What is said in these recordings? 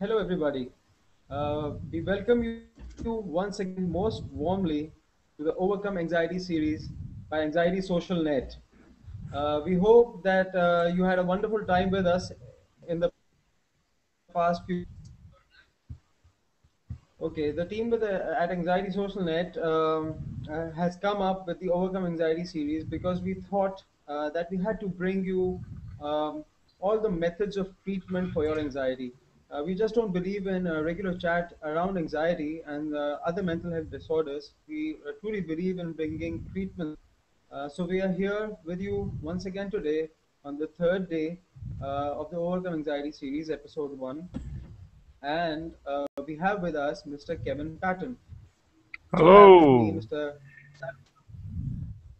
Hello, everybody. Uh, we welcome you once again most warmly to the Overcome Anxiety series by Anxiety Social Net. Uh, we hope that uh, you had a wonderful time with us in the past few. Okay, the team with the, at Anxiety Social Net um, uh, has come up with the Overcome Anxiety series because we thought uh, that we had to bring you um, all the methods of treatment for your anxiety. Uh, we just don't believe in a regular chat around anxiety and uh, other mental health disorders. We uh, truly believe in bringing treatment. Uh, so we are here with you once again today on the third day uh, of the Overcome Anxiety series, episode one. And uh, we have with us Mr. Kevin Patton. Hello. Me, Mr.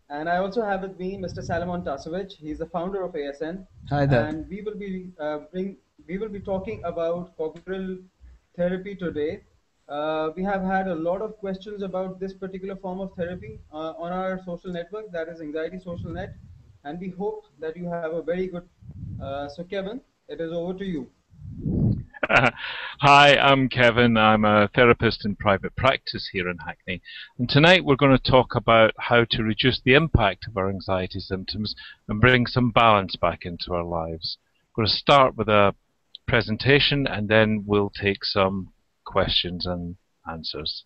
And I also have with me Mr. Salomon Tasovic. He's the founder of ASN. Hi there. And we will be uh, bring we will be talking about cognitive therapy today. Uh, we have had a lot of questions about this particular form of therapy uh, on our social network, that is Anxiety Social Net, and we hope that you have a very good. Uh, so, Kevin, it is over to you. Hi, I'm Kevin. I'm a therapist in private practice here in Hackney. And tonight we're going to talk about how to reduce the impact of our anxiety symptoms and bring some balance back into our lives. We're going to start with a presentation and then we'll take some questions and answers.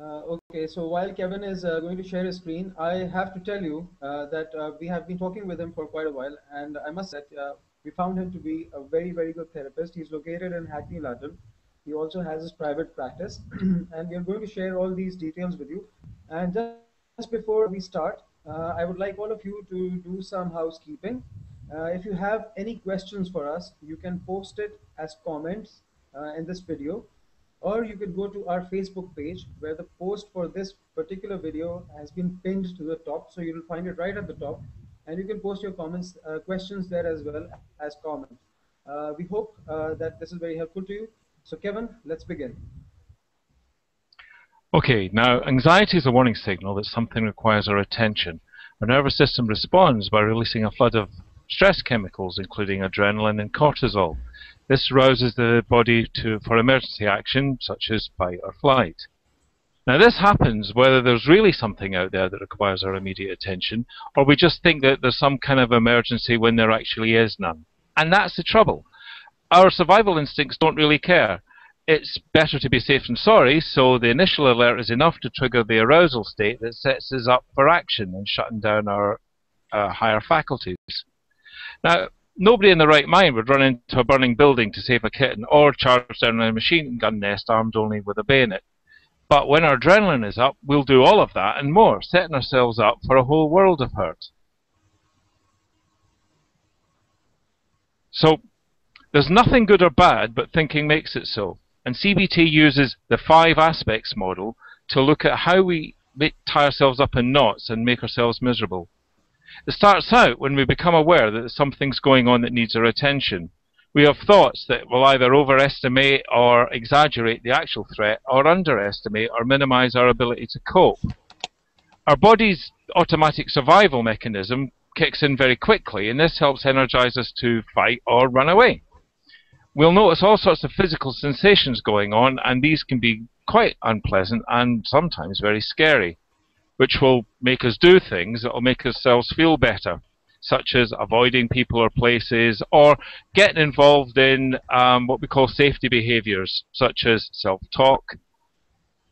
Uh, okay, so while Kevin is uh, going to share his screen, I have to tell you uh, that uh, we have been talking with him for quite a while, and I must say uh, we found him to be a very, very good therapist. He's located in Hackney, London. He also has his private practice, and we are going to share all these details with you. And just, before we start, uh, I would like all of you to do some housekeeping. If you have any questions for us, you can post it as comments in this video or you can go to our Facebook page where the post for this particular video has been pinned to the top. So you'll find it right at the top and you can post your comments, uh, questions there as well as comments. Uh, we hope uh, that this is very helpful to you. So Kevin, let's begin. Okay, now anxiety is a warning signal that something requires our attention. Our nervous system responds by releasing a flood of stress chemicals, including adrenaline and cortisol. This rouses the body to, for emergency action, such as fight or flight. Now this happens whether there's really something out there that requires our immediate attention, or we just think that there's some kind of emergency when there actually is none. And that's the trouble. Our survival instincts don't really care. It's better to be safe than sorry, so the initial alert is enough to trigger the arousal state that sets us up for action and shutting down our uh, higher faculties. Now, nobody in the right mind would run into a burning building to save a kitten or charge down a machine gun nest armed only with a bayonet. But when our adrenaline is up, we'll do all of that and more, setting ourselves up for a whole world of hurt. So, there's nothing good or bad, but thinking makes it so. And CBT uses the five aspects model to look at how we tie ourselves up in knots and make ourselves miserable. It starts out when we become aware that something's going on that needs our attention. We have thoughts that will either overestimate or exaggerate the actual threat or underestimate or minimize our ability to cope. Our body's automatic survival mechanism kicks in very quickly and this helps energize us to fight or run away. We'll notice all sorts of physical sensations going on and these can be quite unpleasant and sometimes very scary which will make us do things that will make ourselves feel better, such as avoiding people or places, or getting involved in um, what we call safety behaviors, such as self-talk,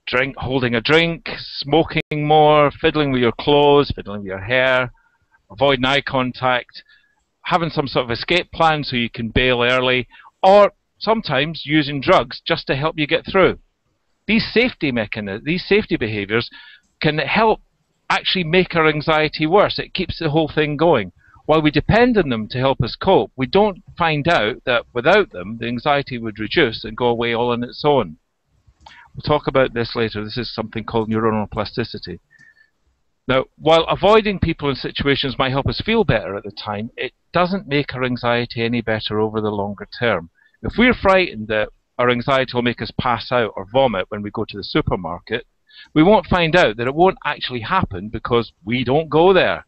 drink, holding a drink, smoking more, fiddling with your clothes, fiddling with your hair, avoiding eye contact, having some sort of escape plan so you can bail early, or sometimes using drugs just to help you get through. These safety mechanisms, these safety behaviors can help actually make our anxiety worse. It keeps the whole thing going. While we depend on them to help us cope, we don't find out that without them, the anxiety would reduce and go away all on its own. We'll talk about this later. This is something called neuronal plasticity. Now, while avoiding people and situations might help us feel better at the time, it doesn't make our anxiety any better over the longer term. If we're frightened that our anxiety will make us pass out or vomit when we go to the supermarket, we won't find out that it won't actually happen because we don't go there.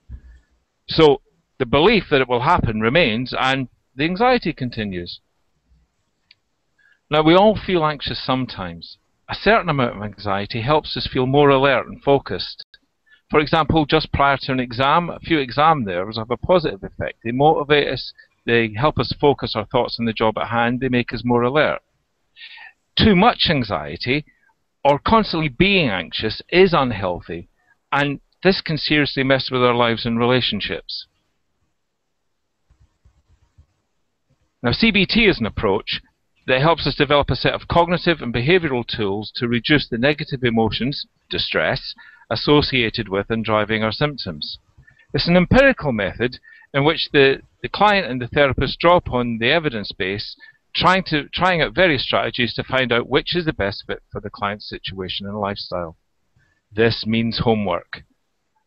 So the belief that it will happen remains, and the anxiety continues. Now, we all feel anxious sometimes. A certain amount of anxiety helps us feel more alert and focused. For example, just prior to an exam, a few exam nerves have a positive effect. They motivate us, they help us focus our thoughts on the job at hand, they make us more alert. Too much anxiety, or constantly being anxious, is unhealthy, and this can seriously mess with our lives and relationships. Now, CBT is an approach that helps us develop a set of cognitive and behavioral tools to reduce the negative emotions, distress, associated with and driving our symptoms. It's an empirical method in which the, the client and the therapist draw upon the evidence base, trying, to, trying out various strategies to find out which is the best fit for the client's situation and lifestyle. This means homework.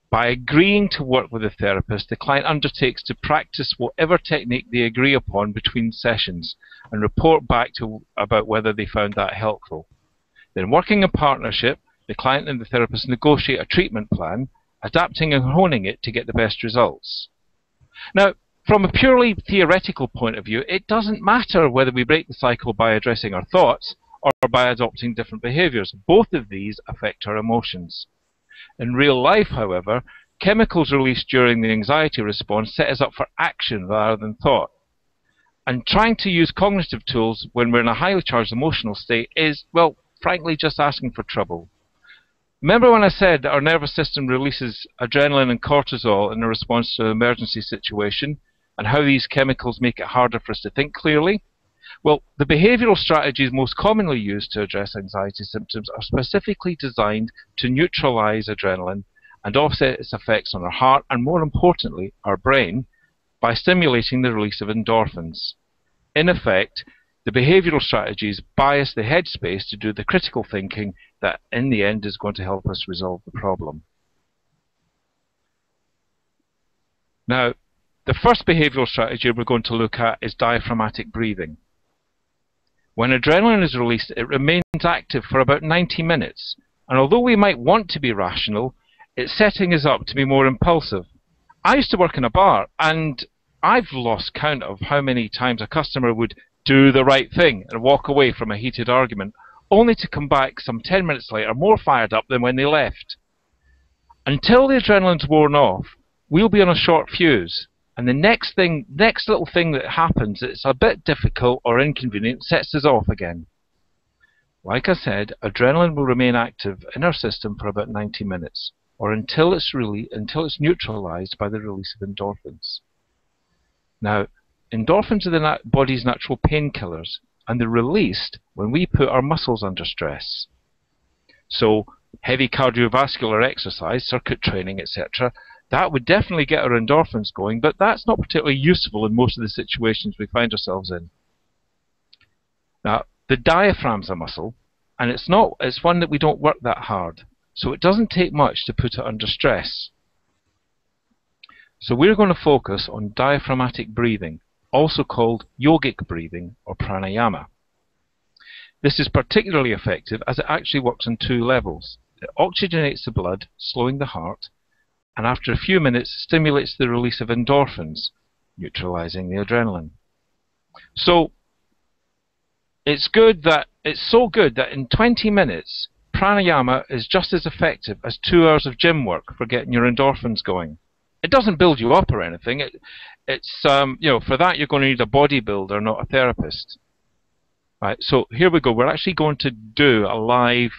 By agreeing to work with a therapist, the client undertakes to practice whatever technique they agree upon between sessions and report back to about whether they found that helpful. Then working in partnership, the client and the therapist negotiate a treatment plan, adapting and honing it to get the best results. Now, from a purely theoretical point of view, it doesn't matter whether we break the cycle by addressing our thoughts or by adopting different behaviors. Both of these affect our emotions. In real life, however, chemicals released during the anxiety response set us up for action rather than thought. And trying to use cognitive tools when we're in a highly charged emotional state is, well, frankly, just asking for trouble. Remember when I said that our nervous system releases adrenaline and cortisol in a response to an emergency situation, and how these chemicals make it harder for us to think clearly? Well, the behavioral strategies most commonly used to address anxiety symptoms are specifically designed to neutralize adrenaline and offset its effects on our heart and, more importantly, our brain by stimulating the release of endorphins. In effect, the behavioral strategies bias the headspace to do the critical thinking that, in the end, is going to help us resolve the problem. Now, the first behavioral strategy we're going to look at is diaphragmatic breathing. When adrenaline is released, it remains active for about 90 minutes. And although we might want to be rational, it's setting us up to be more impulsive. I used to work in a bar, and I've lost count of how many times a customer would do the right thing and walk away from a heated argument, only to come back some 10 minutes later more fired up than when they left. Until the adrenaline's worn off, we'll be on a short fuse, and the next thing, next little thing that happens that's a bit difficult or inconvenient sets us off again. Like I said, adrenaline will remain active in our system for about 90 minutes, or until it's really until it's neutralized by the release of endorphins. Now, endorphins are the body's natural painkillers, and they're released when we put our muscles under stress. So, heavy cardiovascular exercise, circuit training, etc., that would definitely get our endorphins going, but that's not particularly useful in most of the situations we find ourselves in. Now, the diaphragm's a muscle, and it's not it's one that we don't work that hard. So it doesn't take much to put it under stress. So we're going to focus on diaphragmatic breathing, also called yogic breathing or pranayama. This is particularly effective as it actually works on two levels. It oxygenates the blood, slowing the heart, and after a few minutes stimulates the release of endorphins, neutralizing the adrenaline. So it's good that it's so good that in 20 minutes pranayama is just as effective as two hours of gym work for getting your endorphins going. It doesn't build you up or anything. It, it's um, you know for that you're going to need a bodybuilder, not a therapist. Right. So here we go. We're actually going to do a live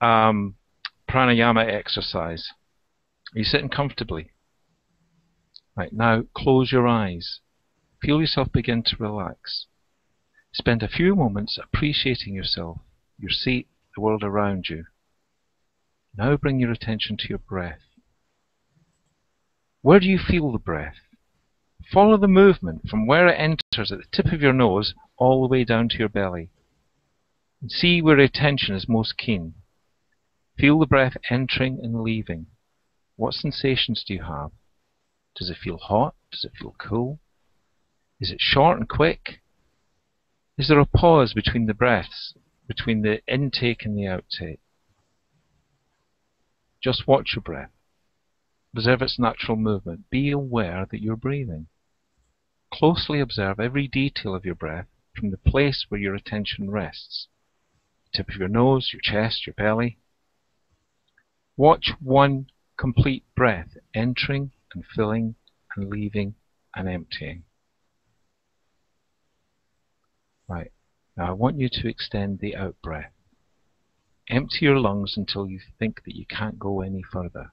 um, pranayama exercise. Are you sitting comfortably? Right, now close your eyes. Feel yourself begin to relax. Spend a few moments appreciating yourself, your seat, the world around you. Now bring your attention to your breath. Where do you feel the breath? Follow the movement from where it enters at the tip of your nose all the way down to your belly. And see where attention is most keen. Feel the breath entering and leaving. What sensations do you have? Does it feel hot? Does it feel cool? Is it short and quick? Is there a pause between the breaths, between the intake and the outtake? Just watch your breath. Observe its natural movement. Be aware that you're breathing. Closely observe every detail of your breath from the place where your attention rests. The tip of your nose, your chest, your belly. Watch one complete breath entering and filling and leaving and emptying. Right. Now I want you to extend the out breath. Empty your lungs until you think that you can't go any further.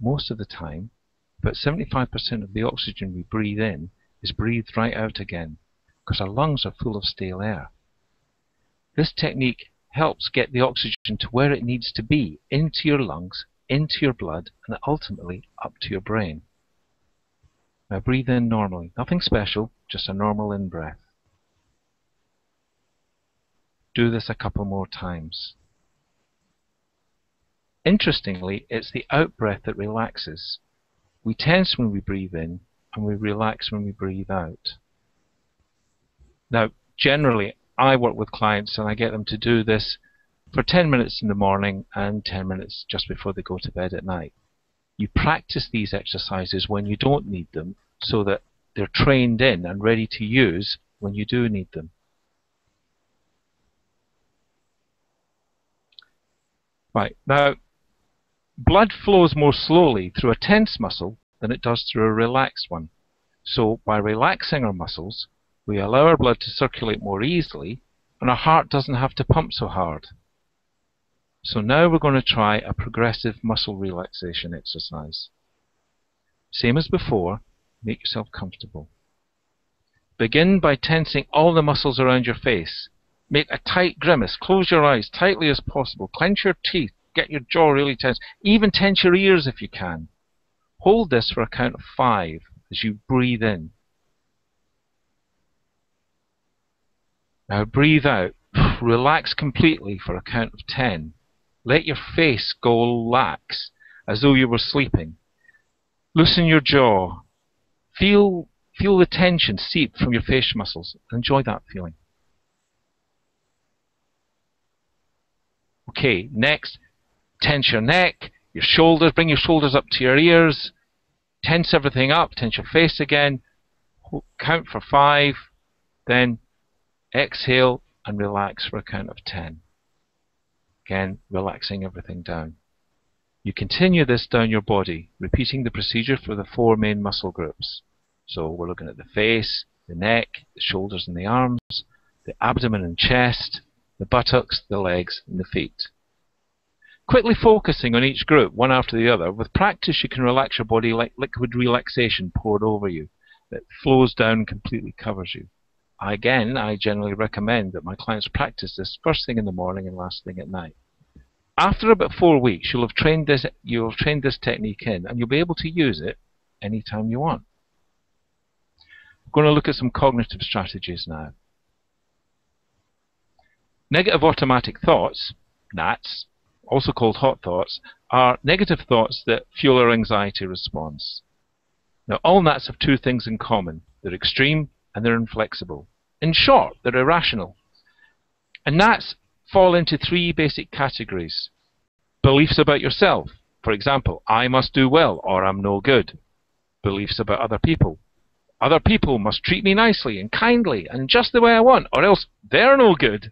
Most of the time, about 75% of the oxygen we breathe in is breathed right out again because our lungs are full of stale air. This technique helps get the oxygen to where it needs to be, into your lungs, into your blood, and ultimately up to your brain. Now breathe in normally. Nothing special, just a normal in breath. Do this a couple more times. Interestingly, it's the out breath that relaxes. We tense when we breathe in, and we relax when we breathe out. Now, generally, I work with clients and I get them to do this for 10 minutes in the morning and 10 minutes just before they go to bed at night. You practice these exercises when you don't need them so that they're trained in and ready to use when you do need them. Right, now blood flows more slowly through a tense muscle than it does through a relaxed one. So by relaxing our muscles, we allow our blood to circulate more easily and our heart doesn't have to pump so hard. So now we're going to try a progressive muscle relaxation exercise. Same as before, make yourself comfortable. Begin by tensing all the muscles around your face. Make a tight grimace, close your eyes tightly as possible, clench your teeth, get your jaw really tense, even tense your ears if you can. Hold this for a count of five as you breathe in. Now breathe out. Relax completely for a count of ten. Let your face go lax as though you were sleeping. Loosen your jaw. Feel feel the tension seep from your face muscles. Enjoy that feeling. Okay, next, tense your neck, your shoulders, bring your shoulders up to your ears, tense everything up, tense your face again, count for five, then exhale and relax for a count of ten. Again, relaxing everything down. You continue this down your body, repeating the procedure for the four main muscle groups. So we're looking at the face, the neck, the shoulders and the arms, the abdomen and chest, the buttocks, the legs and the feet. Quickly focusing on each group, one after the other, with practice you can relax your body like liquid relaxation poured over you that flows down and completely covers you. Again, I generally recommend that my clients practice this first thing in the morning and last thing at night. After about four weeks, you'll have trained this you'll this technique in, and you'll be able to use it anytime you want. We're going to look at some cognitive strategies now. Negative automatic thoughts, NATs, also called hot thoughts, are negative thoughts that fuel our anxiety response. Now, all NATs have two things in common. They're extreme and they're inflexible. In short, they're irrational. And that's fall into three basic categories. Beliefs about yourself. For example, I must do well or I'm no good. Beliefs about other people. Other people must treat me nicely and kindly and just the way I want or else they're no good.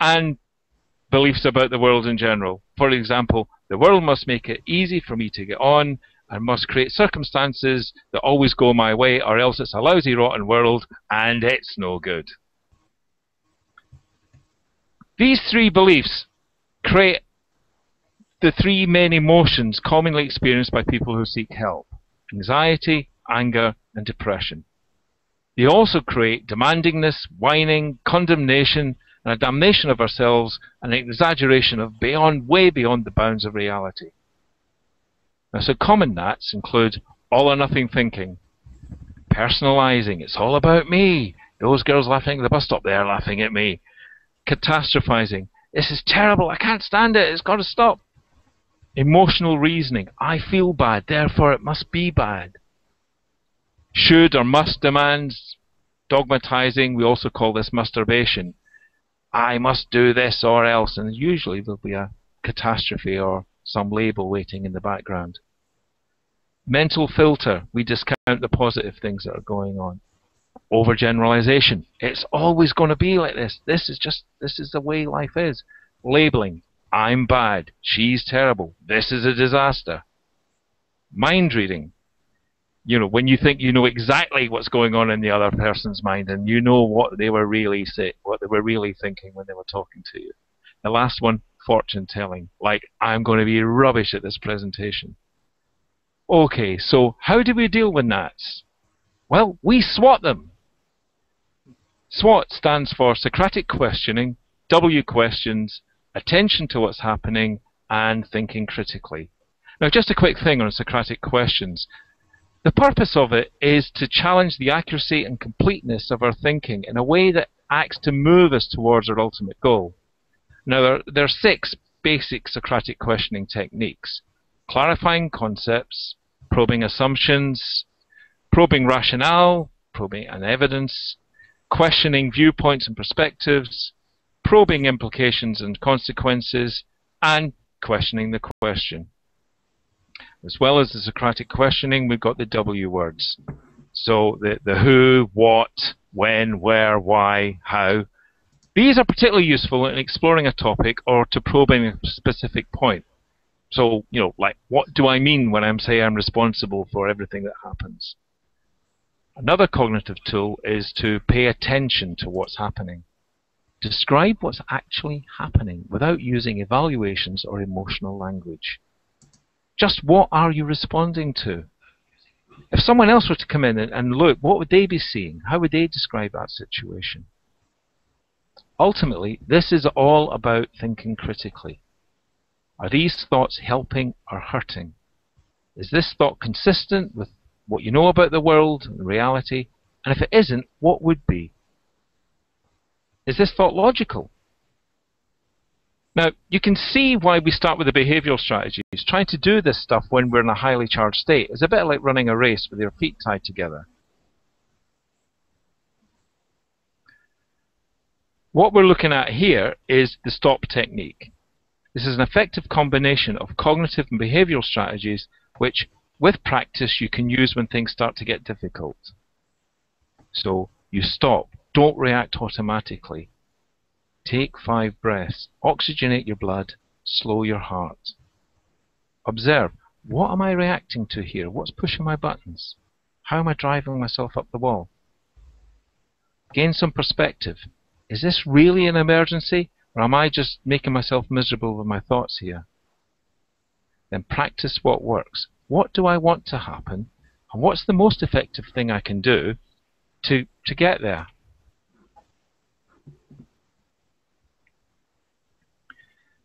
And beliefs about the world in general. For example, the world must make it easy for me to get on and must create circumstances that always go my way or else it's a lousy, rotten world and it's no good. These three beliefs create the three main emotions commonly experienced by people who seek help anxiety, anger, and depression. They also create demandingness, whining, condemnation, and a damnation of ourselves and an exaggeration of beyond, way beyond the bounds of reality. Now, so common NATs include all or nothing thinking, personalizing, it's all about me, those girls laughing at the bus stop, they're laughing at me, catastrophizing, this is terrible, I can't stand it, it's got to stop. Emotional reasoning, I feel bad, therefore it must be bad. Should or must demands, dogmatizing, we also call this musturbation. I must do this or else, and usually there'll be a catastrophe or some label waiting in the background. Mental filter, we discount the positive things that are going on. Overgeneralization, it's always going to be like this. This is just, this is the way life is. Labeling, I'm bad, she's terrible, this is a disaster. Mind reading, you know, when you think you know exactly what's going on in the other person's mind and you know what they were really say, what they were really thinking when they were talking to you. The last one, fortune telling. Like, I'm going to be rubbish at this presentation. Okay, so how do we deal with gnats? Well, we SWAT them. SWAT stands for Socratic questioning, W questions, attention to what's happening, and thinking critically. Now, just a quick thing on Socratic questions. The purpose of it is to challenge the accuracy and completeness of our thinking in a way that acts to move us towards our ultimate goal. Now, there, there are six basic Socratic questioning techniques clarifying concepts, probing assumptions, probing rationale, probing an evidence, questioning viewpoints and perspectives, probing implications and consequences, and questioning the question. As well as the Socratic questioning, we've got the W words. So the, the who, what, when, where, why, how, these are particularly useful in exploring a topic or to probing a specific point. So, you know, like, what do I mean when I'm saying I'm responsible for everything that happens? Another cognitive tool is to pay attention to what's happening. Describe what's actually happening without using evaluations or emotional language. Just what are you responding to? If someone else were to come in and, and look, what would they be seeing? How would they describe that situation? Ultimately, this is all about thinking critically. Are these thoughts helping or hurting? Is this thought consistent with what you know about the world and reality? And if it isn't, what would be? Is this thought logical? Now, you can see why we start with the behavioral strategies. Trying to do this stuff when we're in a highly charged state is a bit like running a race with your feet tied together. What we're looking at here is the STOP technique. This is an effective combination of cognitive and behavioral strategies which, with practice, you can use when things start to get difficult. So, you stop. Don't react automatically. Take five breaths. Oxygenate your blood. Slow your heart. Observe. What am I reacting to here? What's pushing my buttons? How am I driving myself up the wall? Gain some perspective is this really an emergency, or am I just making myself miserable with my thoughts here? Then practice what works. What do I want to happen, and what's the most effective thing I can do to, to get there?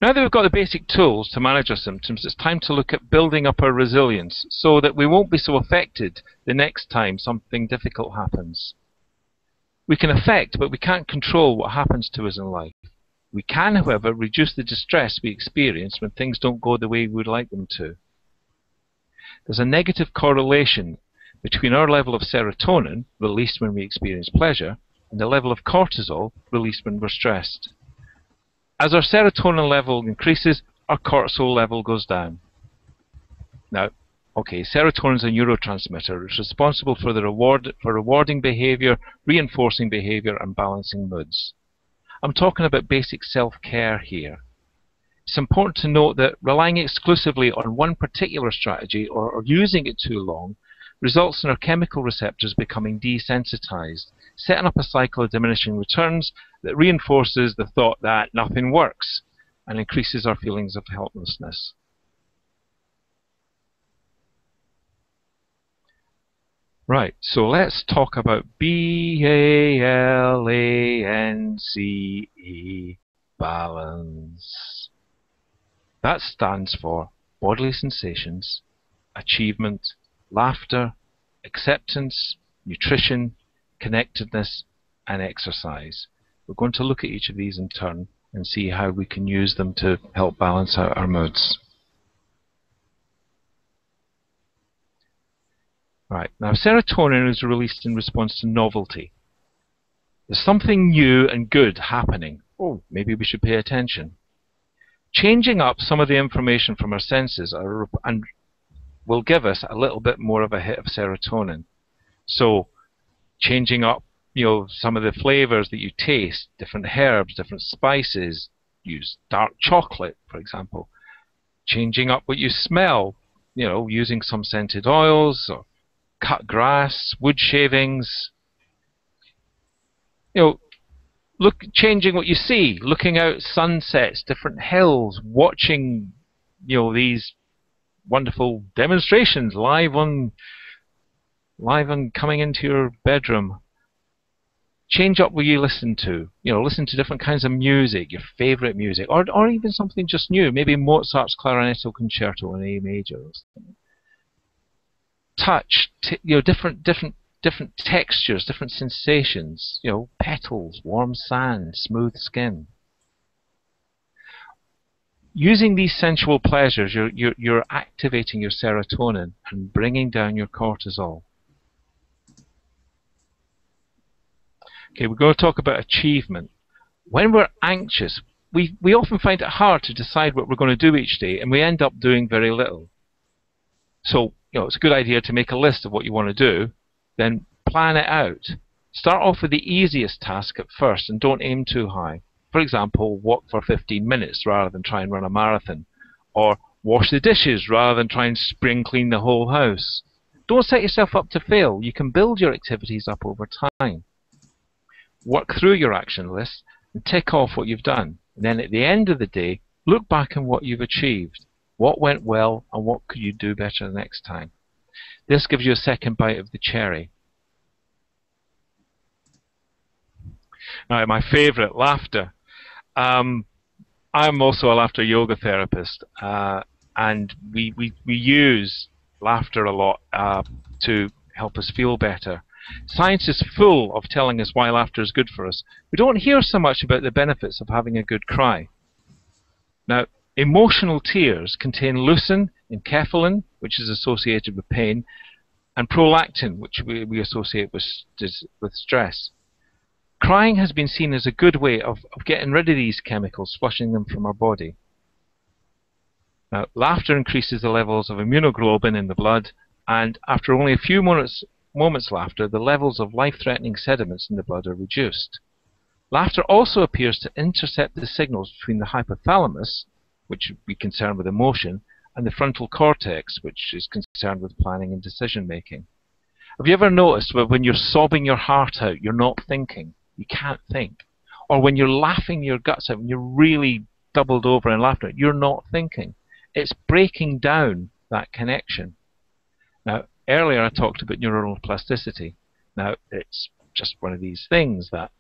Now that we've got the basic tools to manage our symptoms, it's time to look at building up our resilience so that we won't be so affected the next time something difficult happens. We can affect, but we can't control what happens to us in life. We can, however, reduce the distress we experience when things don't go the way we would like them to. There's a negative correlation between our level of serotonin, released when we experience pleasure, and the level of cortisol, released when we're stressed. As our serotonin level increases, our cortisol level goes down. Now, Okay, serotonin is a neurotransmitter. It's responsible for the reward for rewarding behavior, reinforcing behavior, and balancing moods. I'm talking about basic self-care here. It's important to note that relying exclusively on one particular strategy or, or using it too long results in our chemical receptors becoming desensitized, setting up a cycle of diminishing returns that reinforces the thought that nothing works and increases our feelings of helplessness. Right, so let's talk about B A L A N C E, balance. That stands for bodily sensations, achievement, laughter, acceptance, nutrition, connectedness, and exercise. We're going to look at each of these in turn and see how we can use them to help balance out our moods. Right, now serotonin is released in response to novelty. There's something new and good happening. Oh, maybe we should pay attention. Changing up some of the information from our senses are, and will give us a little bit more of a hit of serotonin. So changing up, you know, some of the flavors that you taste, different herbs, different spices, use dark chocolate, for example. Changing up what you smell, you know, using some scented oils or cut grass, wood shavings. You know, look changing what you see, looking out sunsets, different hills, watching you know these wonderful demonstrations live on live on coming into your bedroom. Change up what you listen to. You know, listen to different kinds of music, your favorite music, or or even something just new. Maybe Mozart's Clarinetto Concerto in A major. Touch, you know, different different different textures, different sensations. You know, petals, warm sand, smooth skin. Using these sensual pleasures, you're, you're, you're activating your serotonin and bringing down your cortisol. Okay, we're going to talk about achievement. When we're anxious, we, we often find it hard to decide what we're going to do each day, and we end up doing very little. So, you know, it's a good idea to make a list of what you want to do, then plan it out. Start off with the easiest task at first and don't aim too high. For example, walk for 15 minutes rather than try and run a marathon. Or wash the dishes rather than try and spring clean the whole house. Don't set yourself up to fail. You can build your activities up over time. Work through your action list and tick off what you've done. And then at the end of the day, look back on what you've achieved. What went well and what could you do better next time? This gives you a second bite of the cherry. Now, my favorite, laughter. Um, I'm also a laughter yoga therapist, uh, and we, we, we use laughter a lot uh, to help us feel better. Science is full of telling us why laughter is good for us. We don't hear so much about the benefits of having a good cry. Now, emotional tears contain leucine, enkephalin, which is associated with pain, and prolactin, which we, we associate with, with stress. Crying has been seen as a good way of, of getting rid of these chemicals, flushing them from our body. Now, laughter increases the levels of immunoglobulin in the blood, and after only a few moments, moments laughter, the levels of life-threatening sediments in the blood are reduced. Laughter also appears to intercept the signals between the hypothalamus, which would be concerned with emotion, and the frontal cortex, which is concerned with planning and decision making. Have you ever noticed that when you're sobbing your heart out, you're not thinking? You can't think. Or when you're laughing your guts out, when you're really doubled over in laughter, you're not thinking. It's breaking down that connection. Now, earlier I talked about neuronal plasticity. Now, it's just one of these things that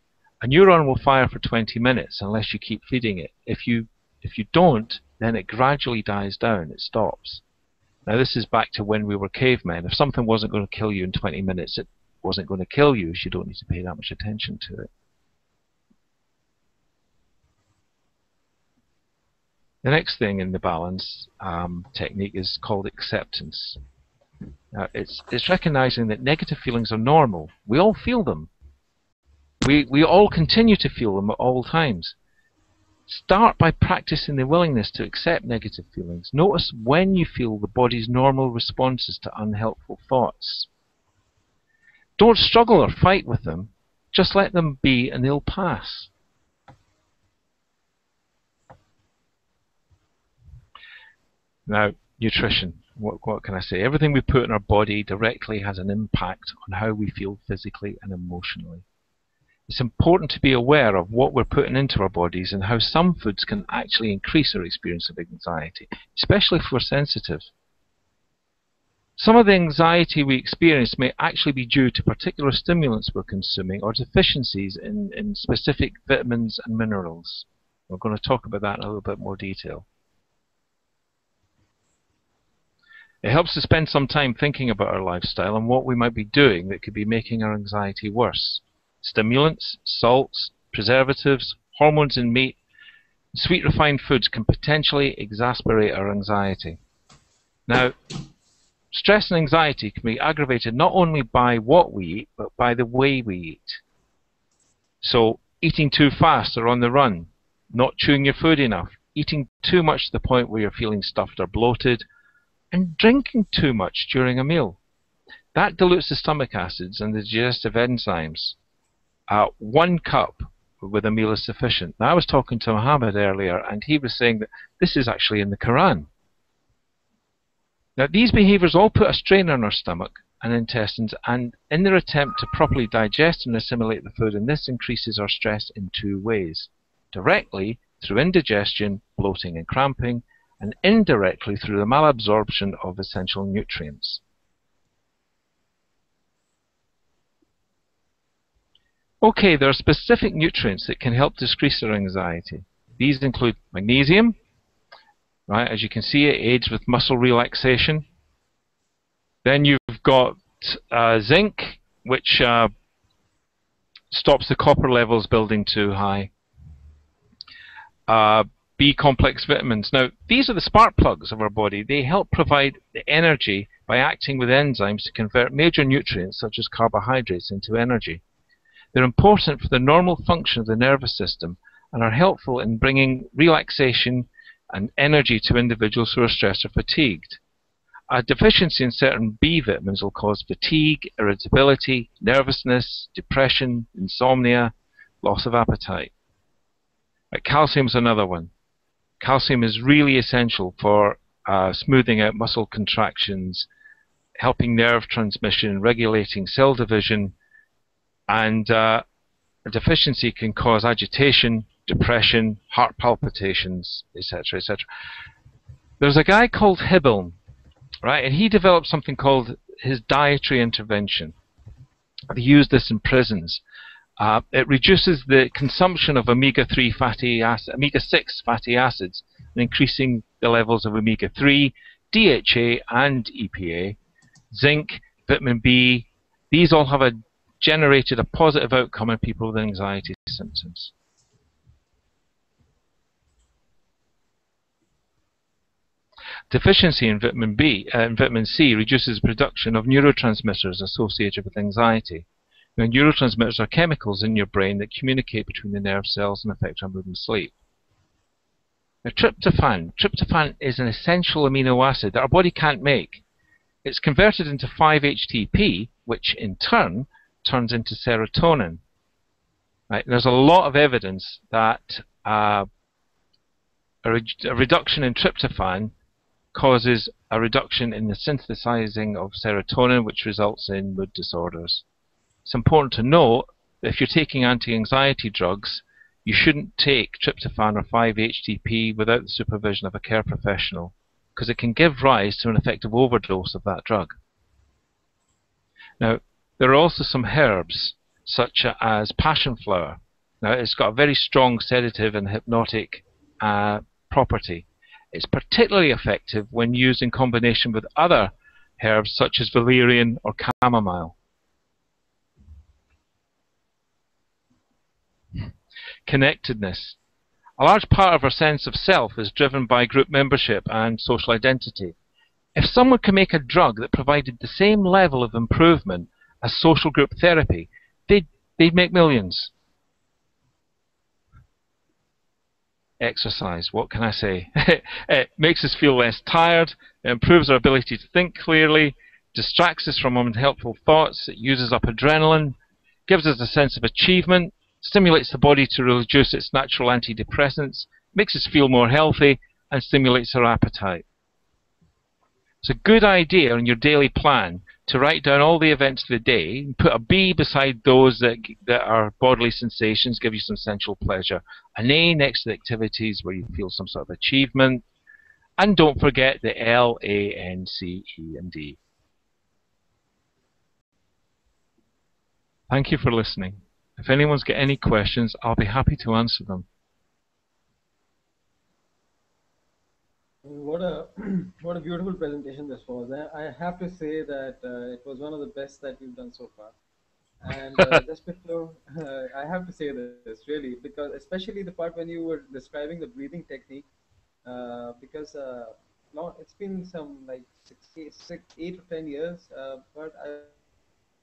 a neuron will fire for 20 minutes unless you keep feeding it. If you if you don't, then it gradually dies down, it stops. Now this is back to when we were cavemen. If something wasn't going to kill you in 20 minutes, it wasn't going to kill you, so you don't need to pay that much attention to it. The next thing in the balance um, technique is called acceptance. Now, it's, it's recognizing that negative feelings are normal. We all feel them. We, we all continue to feel them at all times. Start by practicing the willingness to accept negative feelings. Notice when you feel the body's normal responses to unhelpful thoughts. Don't struggle or fight with them. Just let them be and they'll pass. Now, nutrition. What, what can I say? Everything we put in our body directly has an impact on how we feel physically and emotionally. It's important to be aware of what we're putting into our bodies and how some foods can actually increase our experience of anxiety, especially if we're sensitive. Some of the anxiety we experience may actually be due to particular stimulants we're consuming or deficiencies in, in specific vitamins and minerals. We're going to talk about that in a little bit more detail. It helps to spend some time thinking about our lifestyle and what we might be doing that could be making our anxiety worse. Stimulants, salts, preservatives, hormones in meat, sweet refined foods can potentially exasperate our anxiety. Now, stress and anxiety can be aggravated not only by what we eat, but by the way we eat. So, eating too fast or on the run, not chewing your food enough, eating too much to the point where you're feeling stuffed or bloated, and drinking too much during a meal. That dilutes the stomach acids and the digestive enzymes. Uh, one cup with a meal is sufficient. Now, I was talking to Muhammad earlier, and he was saying that this is actually in the Quran. Now, these behaviors all put a strain on our stomach and intestines, and in their attempt to properly digest and assimilate the food, and this increases our stress in two ways. Directly, through indigestion, bloating and cramping, and indirectly through the malabsorption of essential nutrients. Okay, there are specific nutrients that can help decrease our anxiety. These include magnesium, right? As you can see, it aids with muscle relaxation. Then you've got uh, zinc, which uh, stops the copper levels building too high. Uh, B complex vitamins. Now, these are the spark plugs of our body. They help provide the energy by acting with enzymes to convert major nutrients such as carbohydrates into energy. They're important for the normal function of the nervous system and are helpful in bringing relaxation and energy to individuals who are stressed or fatigued. A deficiency in certain B vitamins will cause fatigue, irritability, nervousness, depression, insomnia, loss of appetite. calcium is another one. Calcium is really essential for uh, smoothing out muscle contractions, helping nerve transmission, regulating cell division, and uh, a deficiency can cause agitation, depression, heart palpitations, etc., etc. There's a guy called Hibbeln, right, and he developed something called his dietary intervention. They use this in prisons. Uh, it reduces the consumption of omega-3 fatty acid, omega-6 fatty acids, and increasing the levels of omega-3, DHA, and EPA, zinc, vitamin B. These all have a generated a positive outcome in people with anxiety symptoms. Deficiency in vitamin B uh, and vitamin C reduces the production of neurotransmitters associated with anxiety. Now, neurotransmitters are chemicals in your brain that communicate between the nerve cells and affect our mood and sleep. Now, tryptophan. Tryptophan is an essential amino acid that our body can't make. It's converted into 5-HTP, which in turn turns into serotonin. Right? There's a lot of evidence that uh, a, re a reduction in tryptophan causes a reduction in the synthesizing of serotonin, which results in mood disorders. It's important to note that if you're taking anti-anxiety drugs, you shouldn't take tryptophan or 5-HTP without the supervision of a care professional, because it can give rise to an effective overdose of that drug. Now, there are also some herbs, such as passion flower. Now, it's got a very strong sedative and hypnotic uh, property. It's particularly effective when used in combination with other herbs such as valerian or chamomile. Connectedness. A large part of our sense of self is driven by group membership and social identity. If someone could make a drug that provided the same level of improvement as social group therapy, they'd, they'd make millions. exercise. What can I say? it makes us feel less tired, it improves our ability to think clearly, distracts us from unhelpful thoughts, it uses up adrenaline, gives us a sense of achievement, stimulates the body to reduce its natural antidepressants, makes us feel more healthy, and stimulates our appetite. It's a good idea in your daily plan to write down all the events of the day put a B beside those that, that are bodily sensations, give you some sensual pleasure, an A next to the activities where you feel some sort of achievement, and don't forget the L, A, N, C, E, and D. Thank you for listening. If anyone's got any questions, I'll be happy to answer them. What a what a beautiful presentation this was. I have to say that uh, it was one of the best that you've done so far. And uh, just before, uh, I have to say this really because especially the part when you were describing the breathing technique, uh, because uh, it's been some like six, eight, six, eight or ten years, uh, but I learned about,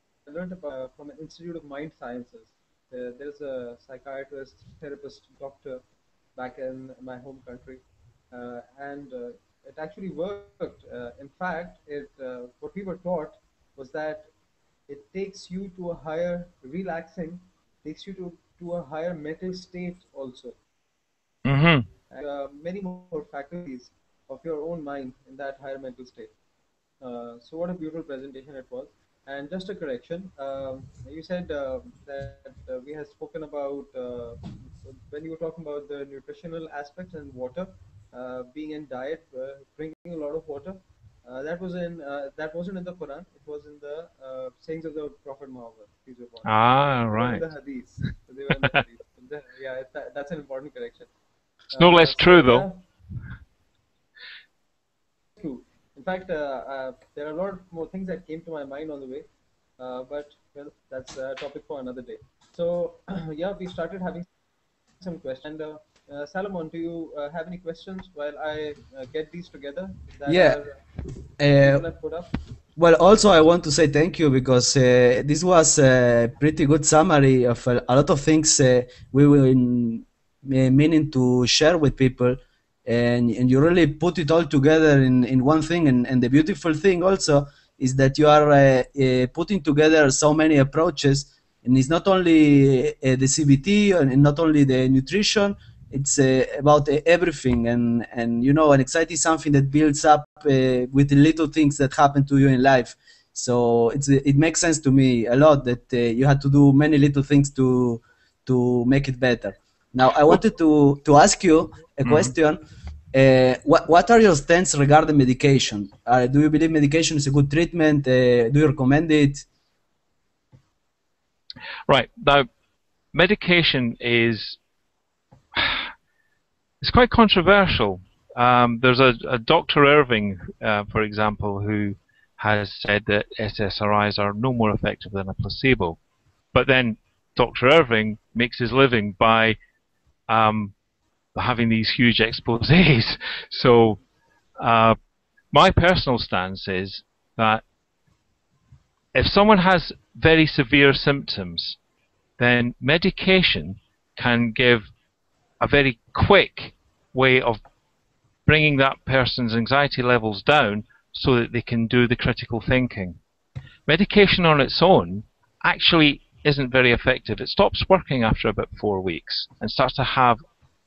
from an Institute of Mind Sciences. there's a psychiatrist, therapist, doctor back in my home country and uh, it actually worked. Uh, in fact, it uh, what we were taught was that it takes you to a higher relaxing, takes you to, to a higher mental state also. Mm-hmm. And, uh, many more faculties of your own mind in that higher mental state. Uh, so what a beautiful presentation it was. And just a correction, um, you said uh, that uh, we had spoken about uh, when you were talking about the nutritional aspects and water uh, being in diet, uh, drinking a lot of water. Uh, that was in that wasn't in the Quran. It was in the sayings of the Prophet Muhammad. Ah, right. the hadith. the hadith. yeah, that, that's an important correction. It's no less true, though. True. In fact, uh, uh, there are a lot more things that came to my mind on the way, uh, but well, that's a topic for another day. So, yeah, we started having some questions. And uh, Salomon, do you uh, have any questions while I uh, get these together? yeah. well, also I want to say thank you because this was a pretty good summary of a, a lot of things we were meaning to share with people and, and you really put it all together in, in one thing and, and the beautiful thing also is that you are uh, uh, putting together so many approaches and it's not only uh, the CBT and not only the nutrition it's uh, about uh, everything and and you know anxiety is something that builds up uh, with the little things that happen to you in life so it's it makes sense to me a lot that you had to do many little things to to make it better now, I wanted to, to ask you a mm-hmm. question. Uh, what, what are your stance regarding medication? Uh, do you believe medication is a good treatment? Uh, do you recommend it? Right. Now, medication is it's quite controversial. Um, there's a, a, Dr. Irving, uh, for example, who has said that SSRIs are no more effective than a placebo. But then Dr. Irving makes his living by um, having these huge exposés. So uh, my personal stance is that if someone has very severe symptoms, then medication can give a very quick way of bringing that person's anxiety levels down so that they can do the critical thinking. Medication on its own actually isn't very effective. It stops working after about four weeks and starts to have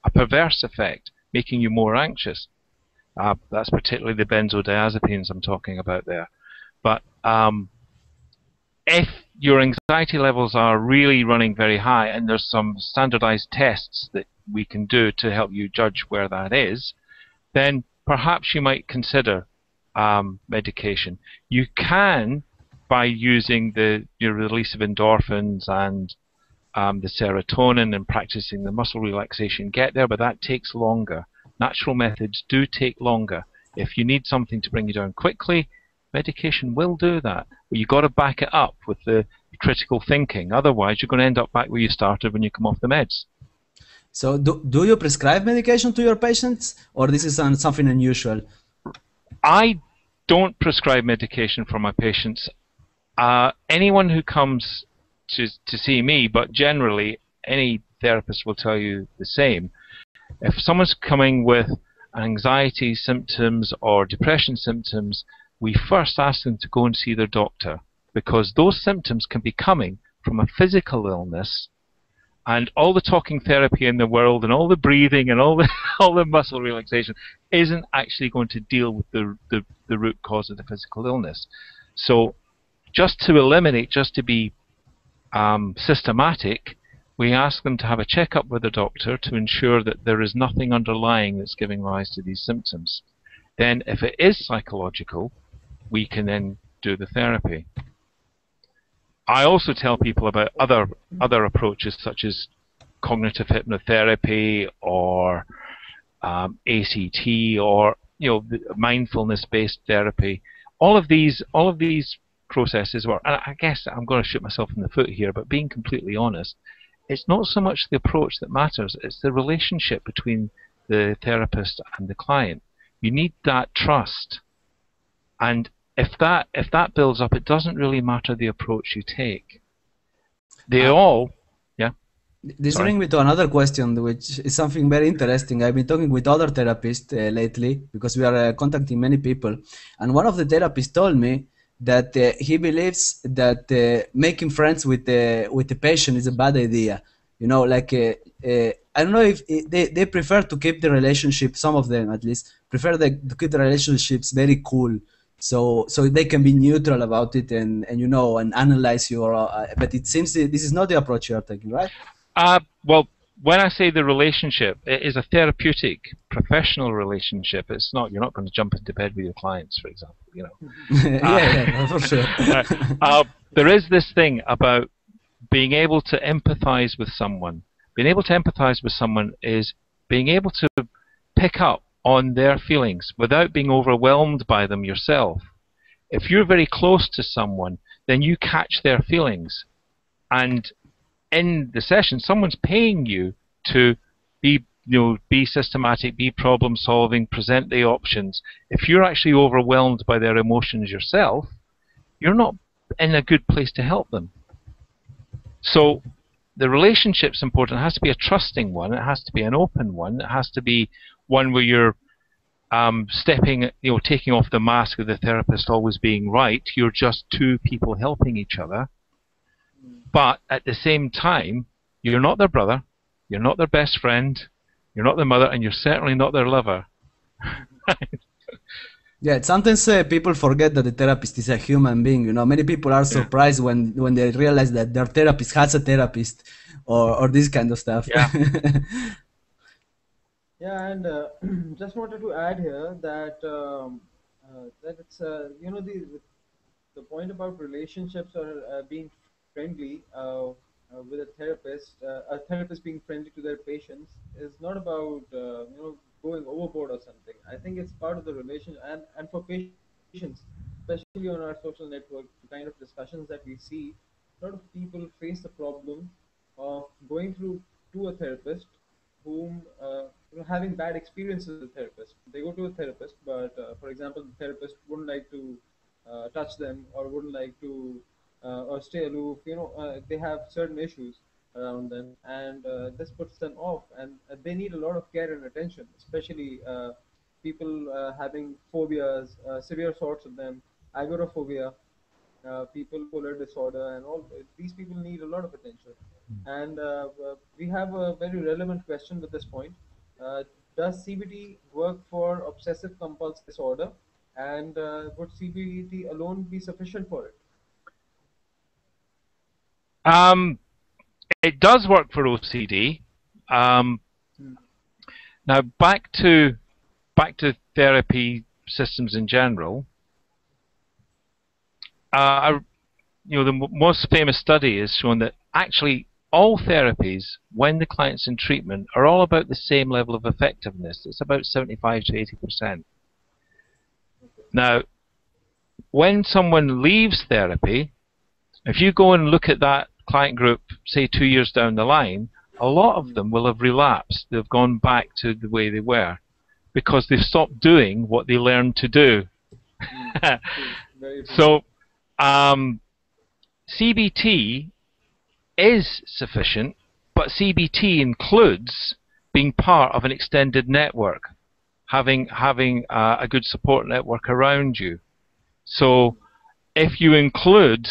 a perverse effect, making you more anxious. Uh, that's particularly the benzodiazepines I'm talking about there. But um, if your anxiety levels are really running very high, and there's some standardized tests that we can do to help you judge where that is, then perhaps you might consider um, medication. You can by using the you know, release of endorphins and um, the serotonin and practicing the muscle relaxation get there, but that takes longer. Natural methods do take longer. If you need something to bring you down quickly, medication will do that. But you've got to back it up with the critical thinking. Otherwise, you're going to end up back where you started when you come off the meds. So, do, do you prescribe medication to your patients, or this is something unusual? I don't prescribe medication for my patients. Uh, anyone who comes to, to see me, but generally any therapist will tell you the same. If someone's coming with anxiety symptoms or depression symptoms, we first ask them to go and see their doctor because those symptoms can be coming from a physical illness and all the talking therapy in the world and all the breathing and all the all the muscle relaxation isn't actually going to deal with the, the, the root cause of the physical illness. So just to eliminate, just to be um, systematic, we ask them to have a checkup with the doctor to ensure that there is nothing underlying that's giving rise to these symptoms. Then, if it is psychological, we can then do the therapy. I also tell people about other other approaches such as cognitive hypnotherapy or um, ACT or you know mindfulness-based therapy. All of these all of these processes work. And I guess I'm going to shoot myself in the foot here, but being completely honest, it's not so much the approach that matters, it's the relationship between the therapist and the client. You need that trust. And if that if that builds up, it doesn't really matter the approach you take. They uh, all yeah. This brings me to another question, which is something very interesting. I've been talking with other therapists uh, lately because we are uh, contacting many people, and one of the therapists told me that uh, he believes that uh, making friends with the with the patient is a bad idea. You know, like uh, uh, I don't know if they, they prefer to keep the relationship. Some of them, at least, prefer the, to keep the relationships very cool so so they can be neutral about it and and you know and analyze your uh, but it seems this is not the approach you are taking right uh, well, when I say the relationship, it is a therapeutic, professional relationship. It's not you're not going to jump into bed with your clients, for example. You know. yeah, uh, yeah, sure. uh, there is this thing about being able to empathize with someone. Being able to empathize with someone is being able to pick up on their feelings without being overwhelmed by them yourself. If you're very close to someone, then you catch their feelings, and in the session, someone's paying you to be you know be systematic, be problem solving, present the options. If you're actually overwhelmed by their emotions yourself, you're not in a good place to help them. So the relationship's important. It has to be a trusting one. It has to be an open one. It has to be one where you're um, stepping, you know, taking off the mask of the therapist always being right. You're just two people helping each other but at the same time, you're not their brother, you're not their best friend, you're not their mother, and you're certainly not their lover. yeah, sometimes uh, people forget that the therapist is a human being. You know, many people are surprised yeah. when when they realize that their therapist has a therapist, or or this kind of stuff. Yeah. yeah, and uh, just wanted to add here that um, uh, that it's uh, you know the the point about relationships or uh, being friendly uh, uh, with a therapist, a therapist being friendly to their patients is not about you know going overboard or something. I think it's part of the relation and and for patients, especially on our social network, the kind of discussions that we see, a lot of people face the problem of going through to a therapist whom you know, having bad experiences with a therapist. They go to a therapist, but uh, for example, the therapist wouldn't like to uh, touch them or wouldn't like to uh, or stay aloof. You know, uh, they have certain issues around them, and uh, this puts them off, and they need a lot of care and attention, especially people having phobias, severe sorts of them, agoraphobia, uh, bipolar disorder and all these people need a lot of attention mm. and uh, we have a very relevant question with this point uh, does cbt work for obsessive compulsive disorder and would cbt alone be sufficient for it um, it does work for OCD. Um, now back to back to therapy systems in general. Uh, you know, the most famous study has shown that actually all therapies, when the client's in treatment, are all about the same level of effectiveness. It's about 75 to 80 percent. Now, when someone leaves therapy, if you go and look at that client group, say two years down the line, a lot of them will have relapsed. They've gone back to the way they were because they've stopped doing what they learned to do. so, um, CBT is sufficient, but CBT includes being part of an extended network, having having uh, a good support network around you. So, if you include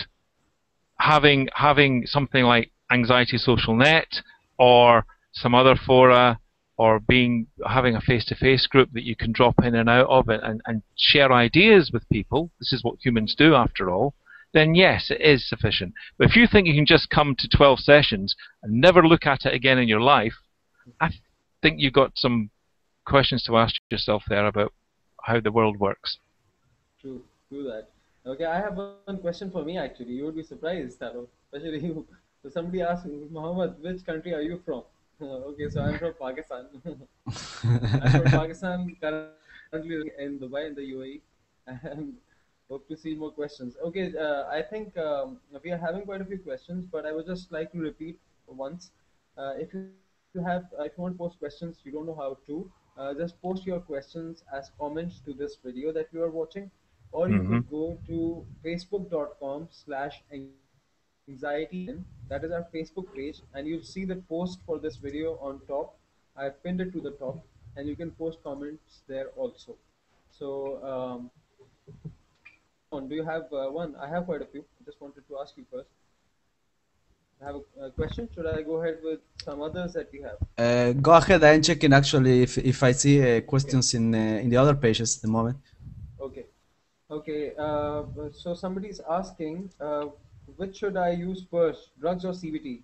having having something like Anxiety Social Net or some other fora or being having a face-to-face group that you can drop in and out of and, and share ideas with people, this is what humans do after all, then yes, it is sufficient. But if you think you can just come to 12 sessions and never look at it again in your life, I think you've got some questions to ask yourself there about how the world works. True, true that. Okay, I have one question for me actually. You would be surprised, Taro, especially you. So somebody asked Muhammad, which country are you from? okay, so I'm from Pakistan. I'm from Pakistan, currently in Dubai, in the UAE, and hope to see more questions. Okay, uh, I think um, we are having quite a few questions, but I would just like to repeat once. Uh, if you have, uh, if you want to post questions, you don't know how to, uh, just post your questions as comments to this video that you are watching or you mm-hmm. could go to facebook.com slash anxiety That is our Facebook page, and you'll see the post for this video on top. I've pinned it to the top, and you can post comments there also. So, um, do you have uh, one? I have quite a few. I just wanted to ask you first. I have a, a, question. Should I go ahead with some others that you have? Uh, go ahead. I'm checking actually if, if I see uh, questions okay. in uh, in the other pages at the moment. Okay. Okay. Uh, so somebody's asking, uh, which should I use first, drugs or CBT?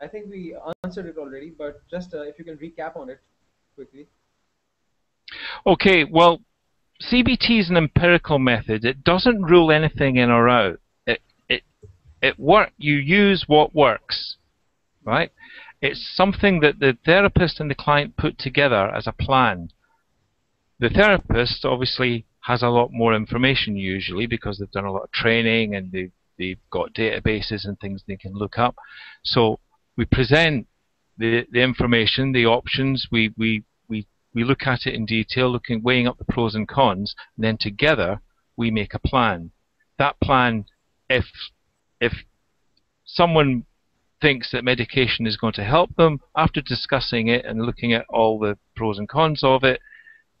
I think we answered it already, but just if you can recap on it quickly. Okay. Well, CBT is an empirical method. It doesn't rule anything in or out. It it it work. You use what works, right? It's something that the therapist and the client put together as a plan. The therapist obviously has a lot more information usually because they've done a lot of training and they've they've got databases and things they can look up. So we present the the information, the options. We we we look at it in detail, looking, weighing up the pros and cons, and then together we make a plan. That plan, if if someone thinks that medication is going to help them, after discussing it and looking at all the pros and cons of it,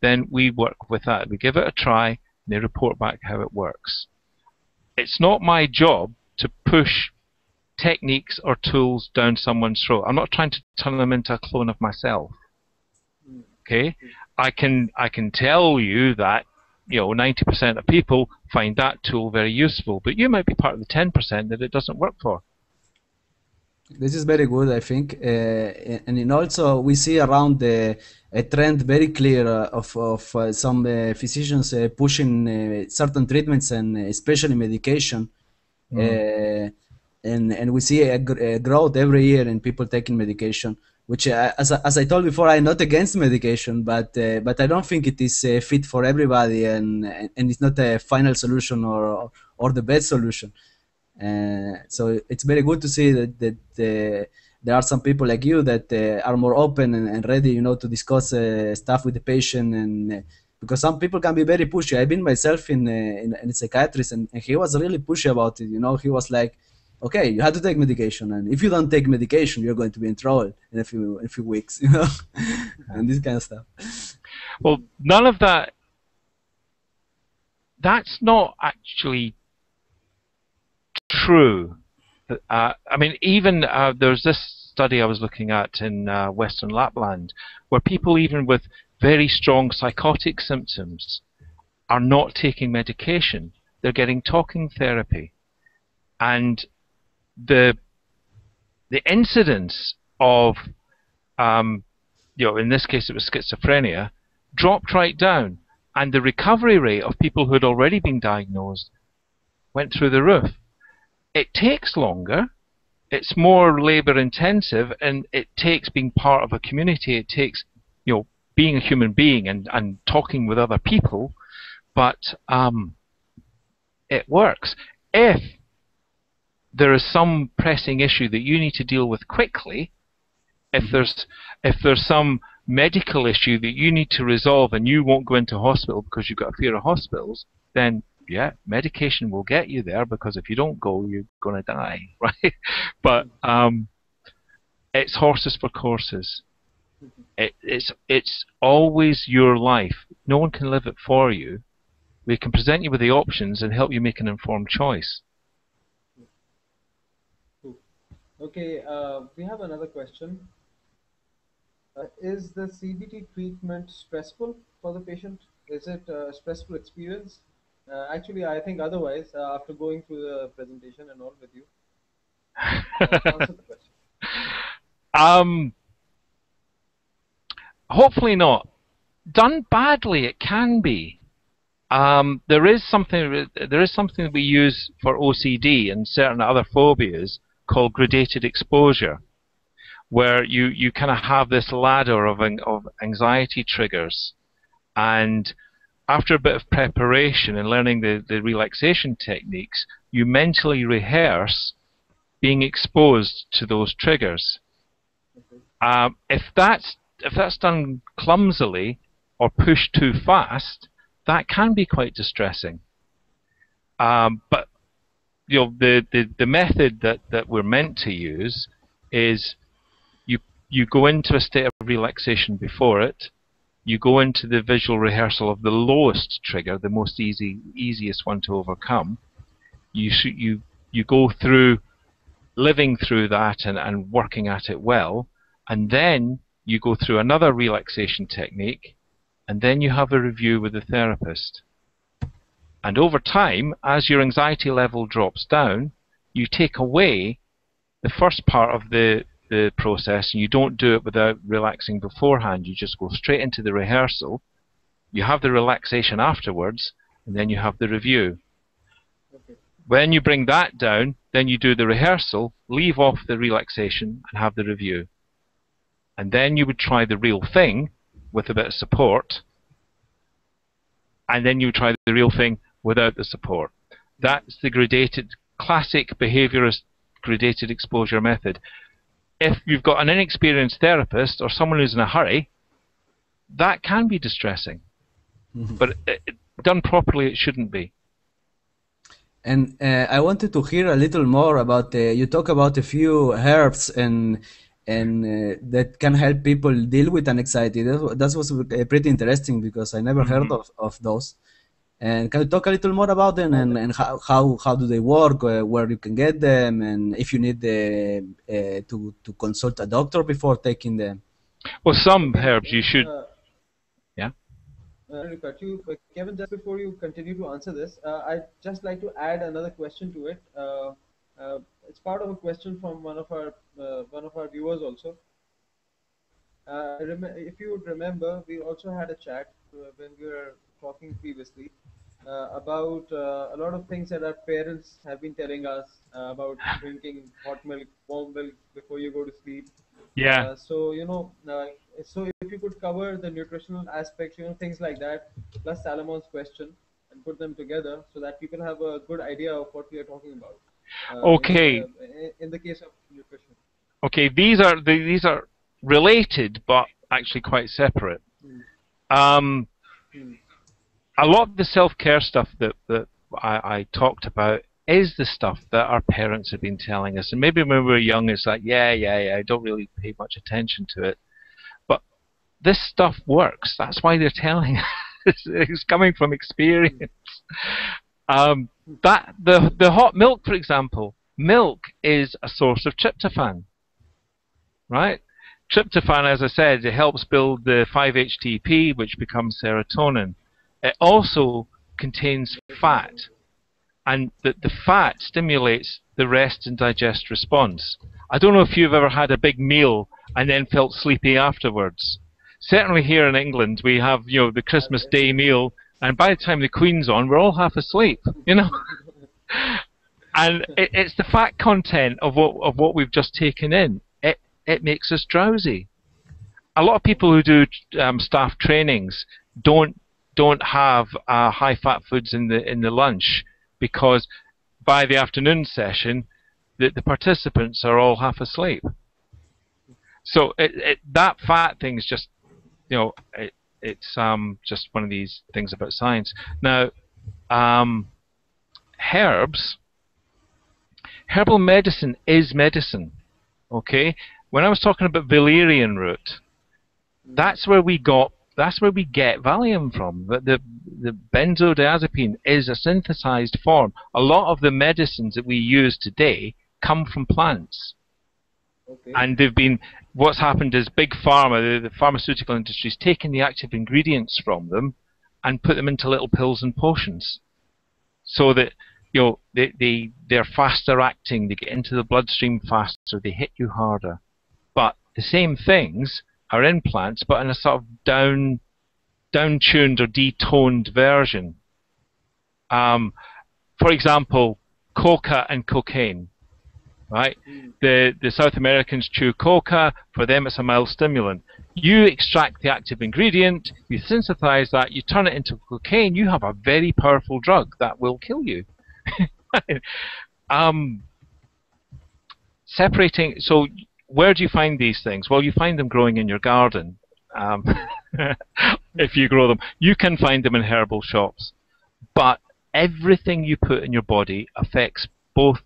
then we work with that. We give it a try, and they report back how it works. It's not my job to push techniques or tools down someone's throat. I'm not trying to turn them into a clone of myself. Okay, I can I can tell you that you know 90% of people find that tool very useful, but you might be part of the 10% that it doesn't work for. This is very good, I think, uh, and also we see around the a trend very clear uh, of of uh, some uh, physicians uh, pushing uh, certain treatments and especially medication. Mm. and and we see a, a, growth every year in people taking medication which uh, as, as I told before, I'm not against medication, but uh, but I don't think it is uh, fit for everybody, and and it's not a final solution or or the best solution. Uh, so it's very good to see that that uh, there are some people like you that uh, are more open and, and, ready, you know, to discuss stuff with the patient, and because some people can be very pushy. I've been myself in in, in a psychiatrist, and, and he was really pushy about it. You know, he was like okay, you have to take medication, and if you don't take medication, you're going to be in trouble in a few in a few weeks, you know, and this kind of stuff. Well, none of that. That's not actually true. Uh, I mean, even uh, there's this study I was looking at in uh, Western Lapland, where people even with very strong psychotic symptoms are not taking medication. They're getting talking therapy. And the the incidence of um, you know in this case it was schizophrenia dropped right down. And the recovery rate of people who had already been diagnosed went through the roof. It takes longer. It's more labor intensive and it takes being part of a community. It takes you know being a human being and, and talking with other people. But um, it works. If there is some pressing issue that you need to deal with quickly, if mm-hmm. there's if there's some medical issue that you need to resolve and you won't go into hospital because you've got a fear of hospitals, then yeah, medication will get you there because if you don't go, you're going to die, right? but um, it's horses for courses. Mm-hmm. It, it's it's always your life. No one can live it for you. We can present you with the options and help you make an informed choice. Okay, uh, we have another question. Uh, is the CBT treatment stressful for the patient? Is it a stressful experience? Uh, actually, I think otherwise, uh, after going through the presentation and all with you. answer the question. Um, hopefully not. Done badly, it can be. Um, there is something. There is something we use for OCD and certain other phobias called gradated exposure, where you, you kind of have this ladder of, of anxiety triggers. And after a bit of preparation and learning the, the relaxation techniques, you mentally rehearse being exposed to those triggers. Um, if that's if that's done clumsily or pushed too fast, that can be quite distressing. Um, but you know the, the, the method that, that we're meant to use is you you go into a state of relaxation before it, you go into the visual rehearsal of the lowest trigger, the most easy easiest one to overcome. You sh- you you go through living through that and, and working at it well, and then you go through another relaxation technique, and then you have a review with the therapist. And over time, as your anxiety level drops down, you take away the first part of the, the process and you don't do it without relaxing beforehand. You just go straight into the rehearsal. You have the relaxation afterwards, and then you have the review. Okay. When you bring that down, then you do the rehearsal, leave off the relaxation, and have the review. And then you would try the real thing with a bit of support. And then you try the real thing without the support. That's the gradated, classic behaviorist gradated exposure method. If you've got an inexperienced therapist or someone who's in a hurry, that can be distressing. But it, it, done properly, it shouldn't be. And uh, I wanted to hear a little more about. Uh, you talk about a few herbs and and uh, that can help people deal with anxiety. That, that was pretty interesting because I never heard of, of those. And can you talk a little more about them and, and how, how, how do they work, uh, where you can get them, and if you need uh, uh, to, to consult a doctor before taking them? Well, some herbs you should. Uh, Yeah. Uh, cut you, Kevin, just before you continue to answer this, uh, I'd just like to add another question to it. Uh, uh, it's part of a question from one of our uh, one of our viewers also. Uh, if you would remember, we also had a chat uh, when we were talking previously about uh, a lot of things that our parents have been telling us uh, about drinking hot milk, warm milk before you go to sleep. Yeah. Uh, so you know, uh, so if you could cover the nutritional aspects, you know, things like that, plus Salomon's question, and put them together so that people have a good idea of what we are talking about. Uh, Okay. In, uh, in- the case of nutrition. Okay, these are the, these are related, but actually quite separate. Um, Hmm. A lot of the self-care stuff that, that I, I talked about is the stuff that our parents have been telling us. And maybe when we were young, it's like, yeah, yeah, yeah, I don't really pay much attention to it. But this stuff works. That's why they're telling us. it's coming from experience. Um, that the the hot milk, for example, milk is a source of tryptophan, right? Tryptophan, as I said, it helps build the 5-HTP, which becomes serotonin. It also contains fat, and the, the fat stimulates the rest and digest response. I don't know if you've ever had a big meal and then felt sleepy afterwards. Certainly here in England, we have you know the Christmas Day meal, and by the time the Queen's on, we're all half asleep. You know. and it, it's the fat content of what of what we've just taken in. It it makes us drowsy. A lot of people who do um, staff trainings don't don't have uh, high fat foods in the in the lunch because by the afternoon session, the, the participants are all half asleep. So it, it, that fat thing is just, you know, it, it's um, just one of these things about science. Now, um, herbs, herbal medicine is medicine. Okay, when I was talking about valerian root, that's where we got. That's where we get Valium from. The, the the benzodiazepine is a synthesized form. A lot of the medicines that we use today come from plants Okay. and they've been what's happened is big pharma the, the pharmaceutical industry's taken the active ingredients from them and put them into little pills and potions so that you know they, they they're faster acting they get into the bloodstream faster they hit you harder but the same things are in plants but in a sort of down down tuned or detoned version um, for example coca and cocaine right the, the South Americans chew coca, for them it's a mild stimulant. You extract the active ingredient, you synthesize that, you turn it into cocaine, you have a very powerful drug that will kill you. um, separating, so where do you find these things? Well, you find them growing in your garden. Um, if you grow them, you can find them in herbal shops. But everything you put in your body affects both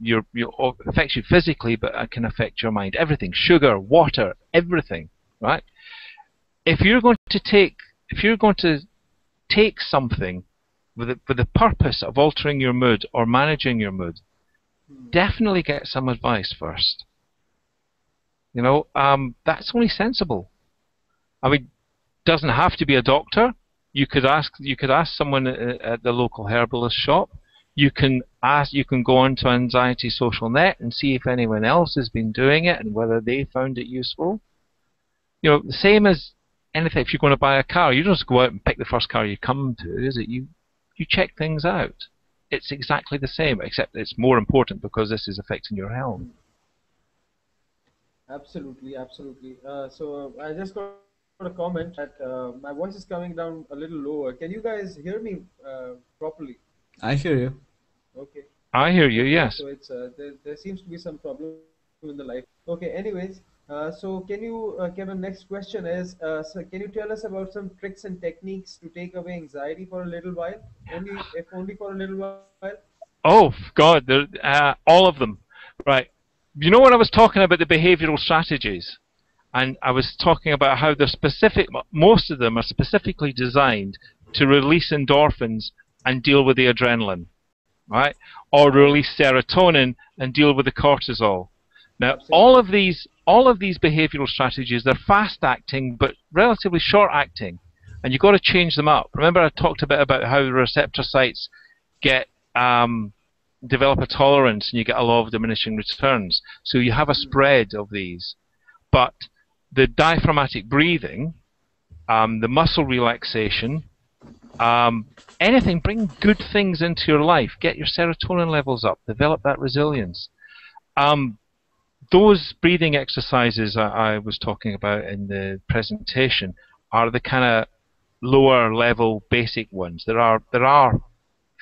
your, your affects you physically, but it can affect your mind. Everything, sugar, water, everything, right? If you're going to take, if you're going to take something with the, with the purpose of altering your mood or managing your mood, definitely get some advice first. You know, um, that's only sensible. I mean, doesn't have to be a doctor. You could ask you could ask someone at, at the local herbalist shop. You can ask you can go onto Anxiety Social Net and see if anyone else has been doing it and whether they found it useful. You know, the same as anything. If you're going to buy a car, you don't just go out and pick the first car you come to, is it? You you check things out. It's exactly the same, except it's more important because this is affecting your health. Absolutely, absolutely. Uh, so I just got a comment that uh, my voice is coming down a little lower. Can you guys hear me uh, properly? I hear you. Okay. I hear you. Yes. So it's uh, there, there seems to be some problem in the life. Okay. Anyways, uh, so can you, uh, Kevin? Next question is, uh, so can you tell us about some tricks and techniques to take away anxiety for a little while? Only if only for a little while. Oh God, uh, all of them. Right. You know when I was talking about the behavioural strategies, and I was talking about how they're specific. Most of them are specifically designed to release endorphins and deal with the adrenaline, right? Or release serotonin and deal with the cortisol. Now, all of these all of these behavioral strategies, they're fast acting but relatively short acting, and you've got to change them up. Remember, I talked a bit about how the receptor sites get um, develop a tolerance, and you get a law of diminishing returns. So you have a spread of these, but the diaphragmatic breathing, um, the muscle relaxation, um, anything, bring good things into your life. Get your serotonin levels up. Develop that resilience. Um, those breathing exercises I, I was talking about in the presentation are the kind of lower level basic ones. There are there are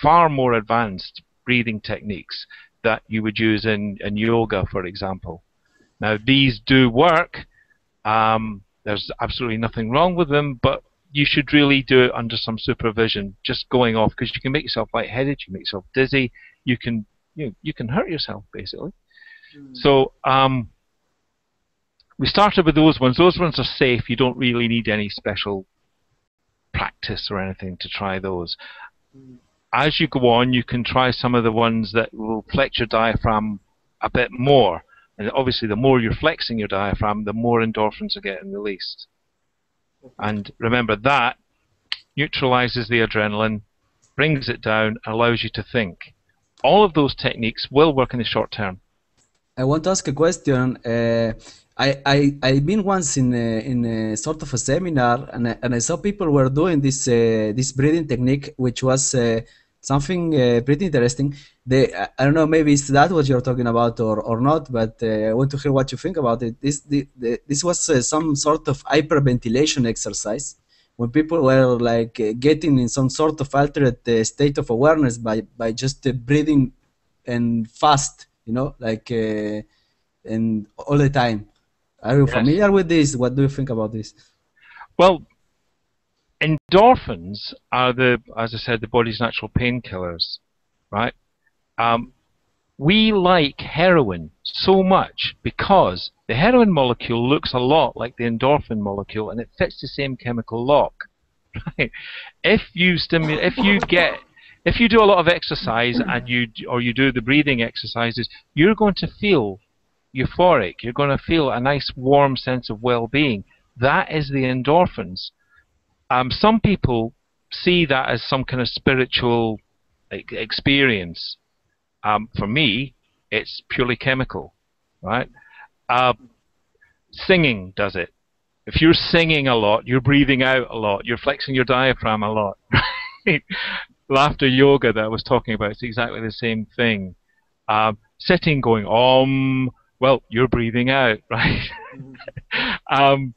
far more advanced breathing techniques that you would use in, in yoga, for example. Now these do work. Um, there's absolutely nothing wrong with them, but you should really do it under some supervision, just going off because you can make yourself lightheaded, you can make yourself dizzy, you can you you can hurt yourself basically. Mm. So um, we started with those ones. Those ones are safe. You don't really need any special practice or anything to try those. Mm. As you go on, you can try some of the ones that will flex your diaphragm a bit more. And obviously, the more you're flexing your diaphragm, the more endorphins are getting released. And remember, that neutralizes the adrenaline, brings it down, allows you to think. All of those techniques will work in the short term. I want to ask a question. Uh, I, I, I've been once in a, in a sort of a seminar and I, and I saw people were doing this, uh, this breathing technique, which was uh, something uh, pretty interesting. They, I don't know, maybe it's that what you're talking about or, or not, but uh, I want to hear what you think about it. This, the, the, this was uh, some sort of hyperventilation exercise when people were like getting in some sort of altered state of awareness by, by just breathing and fast you know, like uh, and all the time. Are you yes. familiar with this? What do you think about this? Well, endorphins are the, as I said, the body's natural painkillers, right? Um, we like heroin so much because the heroin molecule looks a lot like the endorphin molecule and it fits the same chemical lock. Right? If you stimulate, if you get if you do a lot of exercise and you or you do the breathing exercises, you're going to feel euphoric. You're going to feel a nice warm sense of well-being. That is the endorphins. Um, some people see that as some kind of spiritual experience. Um, for me, it's purely chemical, right? Uh, singing does it. If you're singing a lot, you're breathing out a lot, you're flexing your diaphragm a lot. Right? laughter yoga that I was talking about is exactly the same thing. Um, sitting, going om, well, you're breathing out, right? um,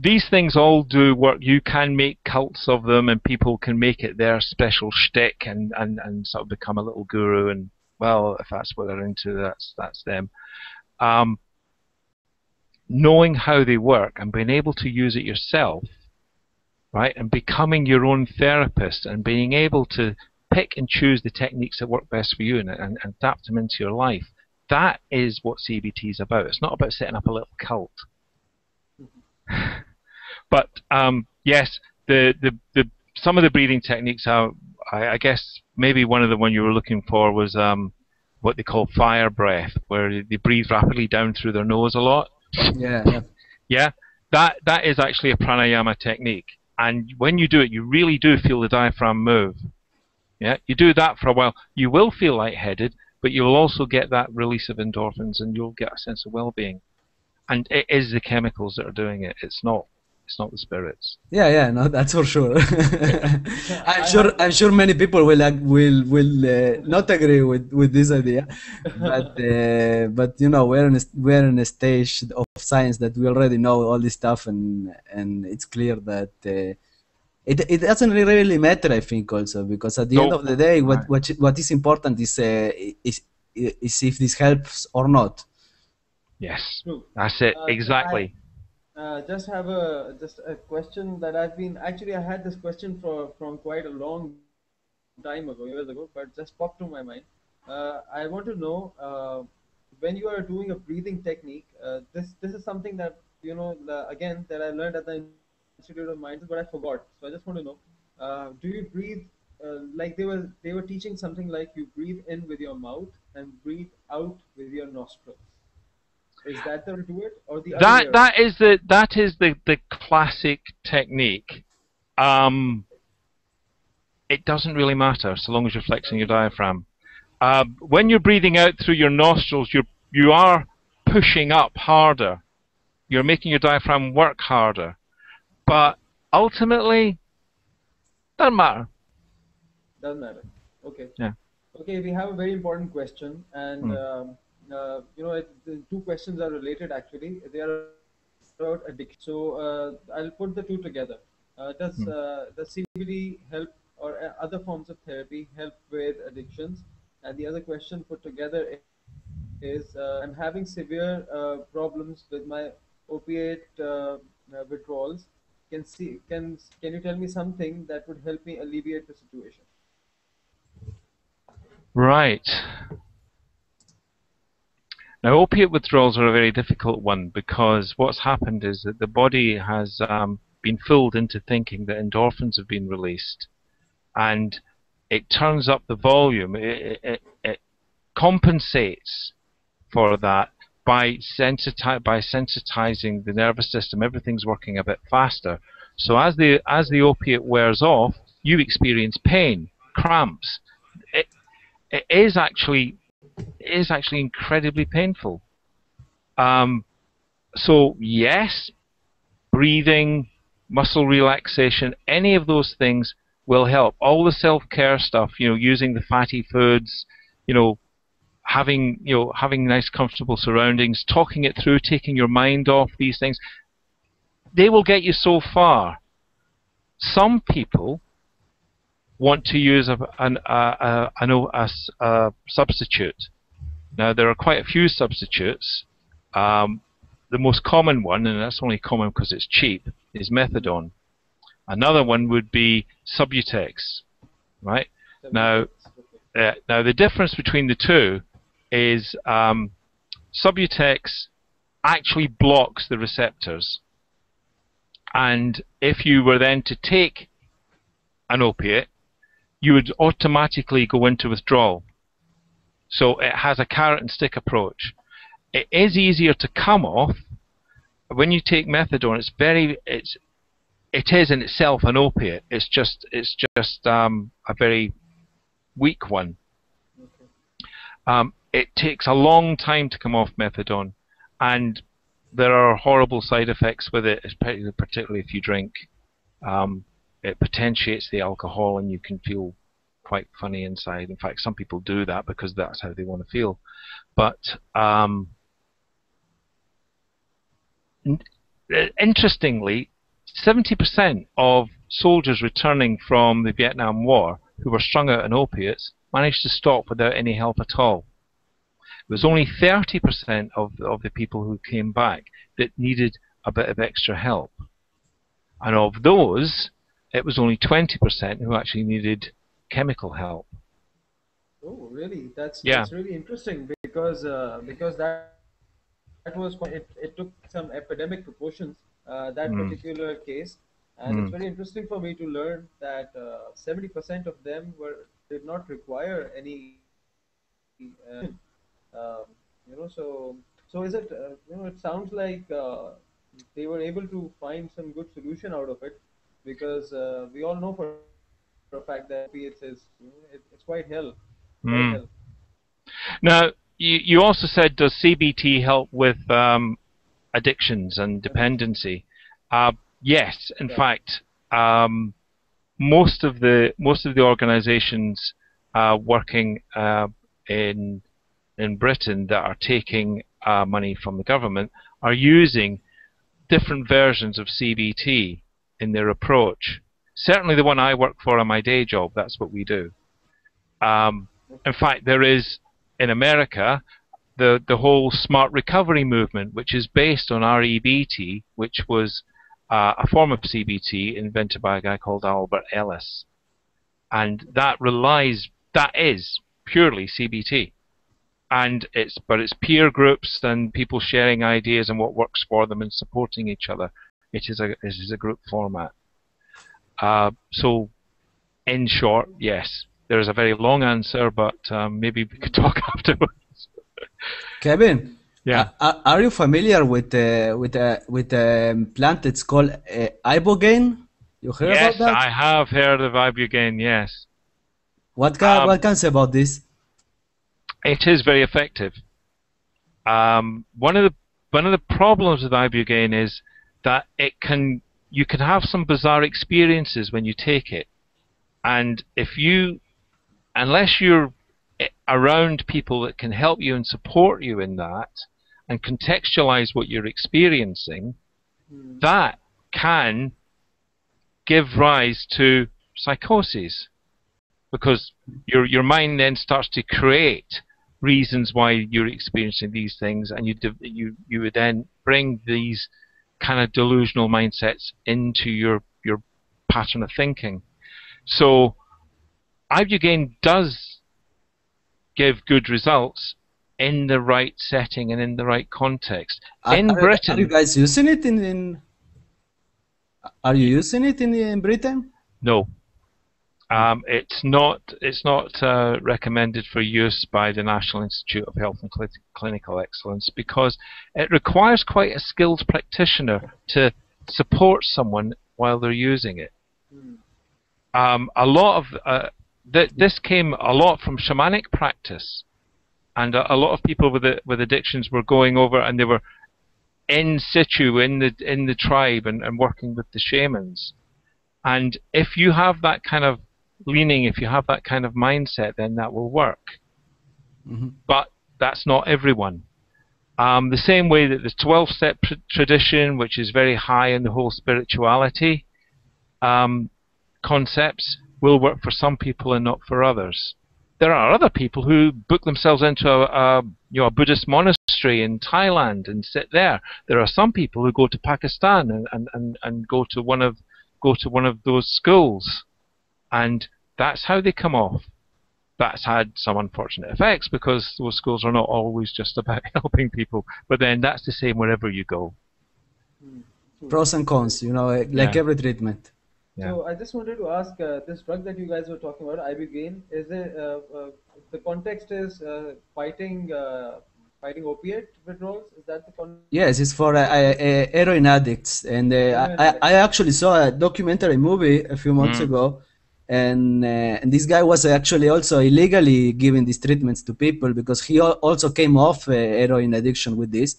these things all do work. You can make cults of them, and people can make it their special shtick and, and, and sort of become a little guru. And well, if that's what they're into, that's that's them. Um, knowing how they work and being able to use it yourself right? And becoming your own therapist and being able to pick and choose the techniques that work best for you and, and, and adapt them into your life. That is what CBT is about. It's not about setting up a little cult. but um, yes, the, the, the some of the breathing techniques are, I, I, guess maybe one of the one you were looking for was um, what they call fire breath, where they breathe rapidly down through their nose a lot. Yeah. Yeah. yeah that that is actually a pranayama technique, and when you do it, you really do feel the diaphragm move. Yeah, you do that for a while, you will feel lightheaded, but you'll also get that release of endorphins, and you'll get a sense of well-being. And it is the chemicals that are doing it. It's not it's not the spirits. Yeah, yeah, no, that's for sure. I'm sure. I'm sure many people will will will uh, not agree with, with this idea, but uh, but you know we're in a, we're in a stage of science that we already know all this stuff, and and it's clear that. Uh, it, it doesn't really matter, I think, also because at the no. end of the day, what what what is important is uh, is is if this helps or not. Yes, that's it uh, exactly. Uh, just have a just a question that I've been actually I had this question for from quite a long time ago, years ago, but just popped to my mind. Uh, I want to know uh, when you are doing a breathing technique. Uh, this this is something that you know the, again that I learned at the Institute of Minds, but I forgot. So I just want to know: uh, Do you breathe like they were they were teaching something like you breathe in with your mouth and breathe out with your nostrils? Is that the do it or the that that is the that is the the classic technique. Um, it doesn't really matter so long as you're flexing your diaphragm. Uh, when you're breathing out through your nostrils, you you are pushing up harder. You're making your diaphragm work harder, but ultimately, doesn't matter. Doesn't matter. Okay. Yeah. Okay, we have a very important question, and. Hmm. Um, uh, you know, it, the two questions are related actually. They are about addiction. So uh, I'll put the two together. Uh, does hmm. does CBT help or other forms of therapy help with addictions? And the other question put together is I'm having severe problems with my opiate withdrawals. Can see can can you tell me something that would help me alleviate the situation? Right. Now, opiate withdrawals are a very difficult one because what's happened is that the body has um, been fooled into thinking that endorphins have been released, and it turns up the volume. It, it, it compensates for that by, sensiti- by sensitizing the nervous system. Everything's working a bit faster. So as the as the opiate wears off, you experience pain, cramps. It, it is actually is actually incredibly painful. Um, so yes, breathing, muscle relaxation, any of those things will help. All the self-care stuff, you know, using the fatty foods, you know, having you know having nice comfortable surroundings, talking it through, taking your mind off these things, they will get you so far. Some people want to use a, an, a, a, a, a, substitute. Now, there are quite a few substitutes. Um, the most common one, and that's only common because it's cheap, is methadone. Another one would be Subutex, right? Now, uh, now the difference between the two is um, Subutex actually blocks the receptors, and if you were then to take an opiate, you would automatically go into withdrawal. So it has a carrot and stick approach. It is easier to come off. When you take methadone, it's very it's it is in itself an opiate. It's just it's just um, a very weak one. Um, it takes a long time to come off methadone, and there are horrible side effects with it, particularly if you drink. Um, it potentiates the alcohol and you can feel quite funny inside. In fact, some people do that because that's how they want to feel. But um, interestingly, 70% of soldiers returning from the Vietnam War who were strung out on opiates managed to stop without any help at all. It was only 30% of, of the people who came back that needed a bit of extra help. And of those, it was only 20% who actually needed chemical help. Oh, really? That's Yeah. that's really interesting because uh, because that that was quite, it, it took some epidemic proportions uh, that Mm. particular case, and Mm. it's very interesting for me to learn that uh, seventy percent of them were did not require any. Uh, um, you know, so so is it? Uh, you know, it sounds like uh, they were able to find some good solution out of it because uh, we all know for for a fact that opiates is it, it's quite hell. Quite Mm. hell. Now, you, you also said does CBT help with um, addictions and dependency? Uh, yes, in Yeah. fact, um, most of the most of the organisations uh, working uh, in in Britain that are taking uh, money from the government are using different versions of CBT in their approach. Certainly, the one I work for on my day job, that's what we do. Um, in fact, there is in America the the whole smart recovery movement, which is based on REBT, which was uh, a form of CBT invented by a guy called Albert Ellis, and that relies that is purely CBT, and it's but it's peer groups and people sharing ideas and what works for them and supporting each other. It is a it is a group format. Uh, so, in short, yes, there is a very long answer, but um, maybe we could talk afterwards. Kevin, Yeah. uh, are you familiar with uh, with uh, with a um, plant that's called uh, ibogaine? You heard yes, about that? Yes, I have heard of Ibogaine. Yes, What can um, what can say about this? it is very effective. Um, one of the one of the problems with Ibogaine is that it can you can have some bizarre experiences when you take it, and if you unless you're around people that can help you and support you in that and contextualize what you're experiencing, Hmm. that can give rise to psychoses because your your mind then starts to create reasons why you're experiencing these things and you you you would then bring these kind of delusional mindsets into your your pattern of thinking so ibogaine does give good results in the right setting and in the right context Are- in are, britain are you guys using it in, in Are you using it in, in Britain? No. Um, it's not. It's not uh, recommended for use by the National Institute of Health and Cli- Clinical Excellence because it requires quite a skilled practitioner to support someone while they're using it. Um, a lot of uh, th- this came a lot from shamanic practice, and a, a lot of people with the, with addictions were going over and they were in situ in the in the tribe and, and working with the shamans. And if you have that kind of leaning, if you have that kind of mindset, then that will work. Mhm. But that's not everyone. Um, the same way that the 12 step tr- tradition, which is very high in the whole spirituality um, concepts, will work for some people and not for others. There are other people who book themselves into a, a, you know, a Buddhist monastery in Thailand and sit there. There are some people who go to Pakistan and, and, and, and go to one of go to one of those schools, and that's how they come off. That's had some unfortunate effects because those schools are not always just about helping people. But then that's the same wherever you go. Pros and cons, you know, like Yeah. every treatment. Yeah. So I just wanted to ask, uh, this drug that you guys were talking about, ibogaine, is it uh, uh, the context is uh, fighting uh, fighting opiate withdrawals? Is that the con? Yes, it's for uh, uh, uh, heroin addicts, and uh, Heroin I, I addicts. I actually saw a documentary movie a few months Mm. ago, and uh, and this guy was actually also illegally giving these treatments to people because he also came off uh, heroin addiction with this,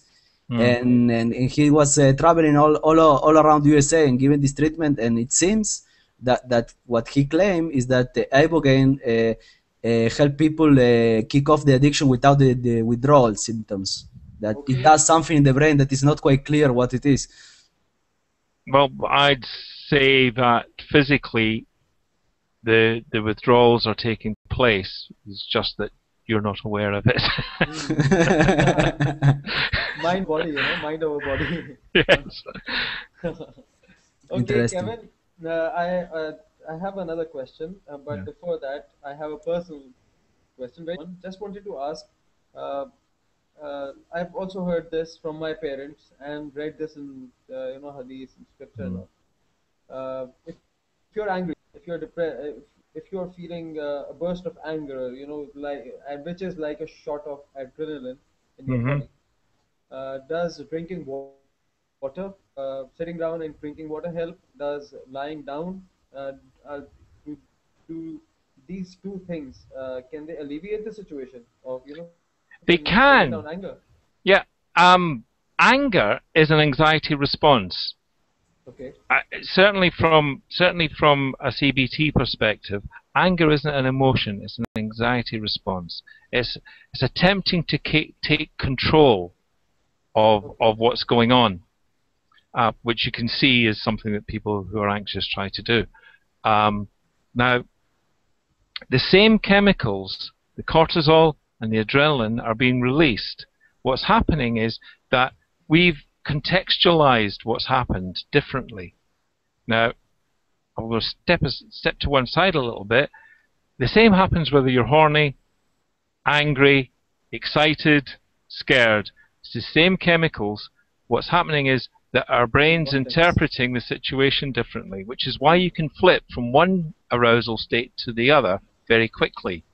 Mm. and, and and he was uh, traveling all, all all around USA and giving this treatment, and it seems that that what he claimed is that the ibogaine uh, uh, help people uh, kick off the addiction without the, the withdrawal symptoms. That Okay. it does something in the brain that is not quite clear what it is. Well, I'd say that physically, the the withdrawals are taking place. It's just that you're not aware of it. Mind body, you know, mind over body. yes. okay, Kevin. Uh, I uh, I have another question, uh, but Yeah. before that, I have a personal question. Very- Just wanted to ask. Uh, uh, I've also heard this from my parents and read this in uh, you know hadith and scripture. Mm. Uh, if, if you're angry, if you're depressed, if, if you're feeling uh, a burst of anger, you know, like and which is like a shot of adrenaline in your Mhm. body, uh, does drinking water, uh, sitting down and drinking water help? Does lying down? Uh, uh, do, do these two things uh, can they alleviate the situation of you know? They can. down anger. Yeah. Um, anger is an anxiety response. Okay. Certainly from certainly from a CBT perspective, anger isn't an emotion; it's an anxiety response. It's it's attempting to take control of of what's going on, uh, which you can see is something that people who are anxious try to do. Um, now, the same chemicals, the cortisol and the adrenaline, are being released. What's happening is that we've contextualized what's happened differently. Now, I will step a, step to one side a little bit. The same happens whether you're horny, angry, excited, scared. It's the same chemicals. What's happening is that our brain's interpreting the situation differently, which is why you can flip from one arousal state to the other very quickly.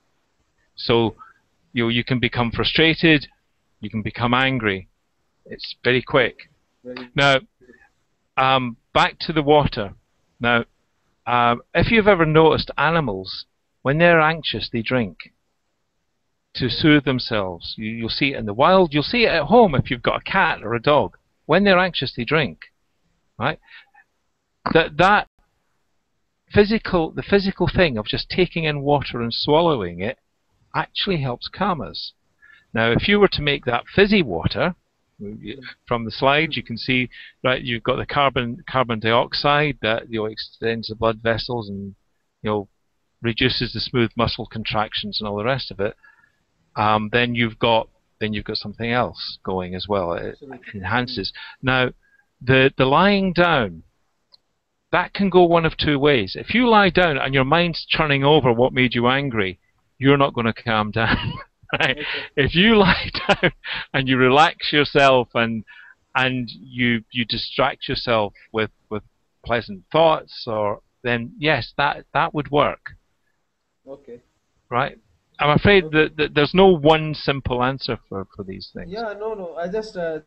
So you know, you can become frustrated, you can become angry. It's very quick. Now, um, back to the water. Now, um, if you've ever noticed animals, when they're anxious, they drink to soothe themselves. You, you'll see it in the wild. You'll see it at home if you've got a cat or a dog. When they're anxious, they drink. Right? That that physical, the physical thing of just taking in water and swallowing it, actually helps calm us. Now, if you were to make that fizzy water, from the slide you can see right you've got the carbon carbon dioxide that you know extends the blood vessels and you know reduces the smooth muscle contractions and all the rest of it. Um, then you've got then you've got something else going as well. It enhances. Now the the lying down that can go one of two ways. If you lie down and your mind's churning over what made you angry you're not going to calm down right Okay. if you lie down and you relax yourself and and you you distract yourself with with pleasant thoughts or then yes that that would work Okay. right i'm afraid that, that there's no one simple answer for for these things Yeah, no, no. I just uh,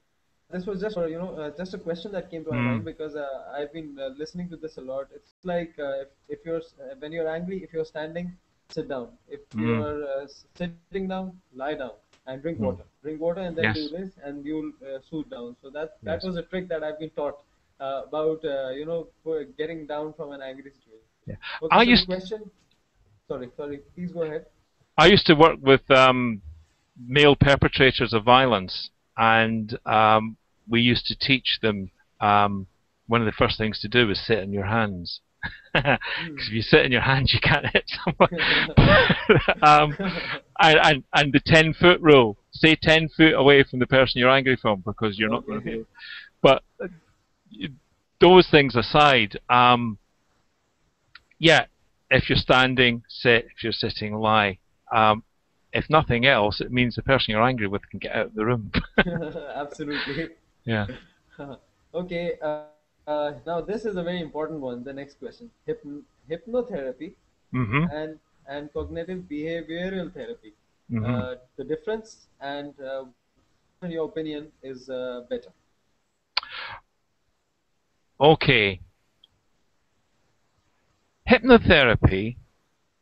this was just you know uh, just a question that came to my Mm. mind because uh, I've been uh, listening to this a lot. It's like uh, if, if you're uh, when you're angry, if you're standing, sit down. If Mm. you're uh, sitting down, lie down and drink Mm. water. Drink water and then Yes. do this, and you'll uh, soothe down. So that that Yes. was a trick that I've been taught uh, about uh, you know getting down from an angry situation. Yeah. Okay, I so used- question. Sorry, sorry. Please go ahead. I used to work with um, male perpetrators of violence, and um, we used to teach them. Um, one of the first things to do was sit in your hands, because if you sit in your hands, you can't hit someone. um, and, and and the ten foot rule: stay ten foot away from the person you're angry from, because you're not going to. Okay. But uh, those things aside, um, yeah, if you're standing, sit. If you're sitting, lie. Um, if nothing else, it means the person you're angry with can get out of the room. Absolutely. yeah. okay. Uh, uh, now this is a very important one. The next question: Hypn- hypnotherapy hmm and and cognitive behavioral therapy. hmm Uh, the difference and uh, in your opinion is uh, better. Okay. Hypnotherapy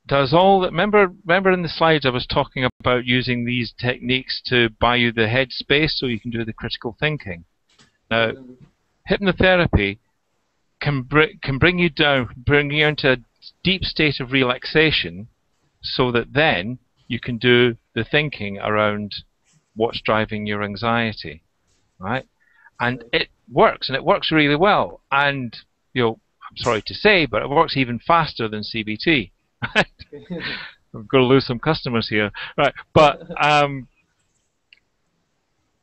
does all that. Remember, remember in the slides I was talking about using these techniques to buy you the headspace so you can do the critical thinking. Now, hypnotherapy can br- can bring you down, bring you into a deep state of relaxation, so that then you can do the thinking around what's driving your anxiety, right? And it works, and it works really well. And you know, I'm sorry to say, but it works even faster than CBT. I'm going to lose some customers here, right? But um,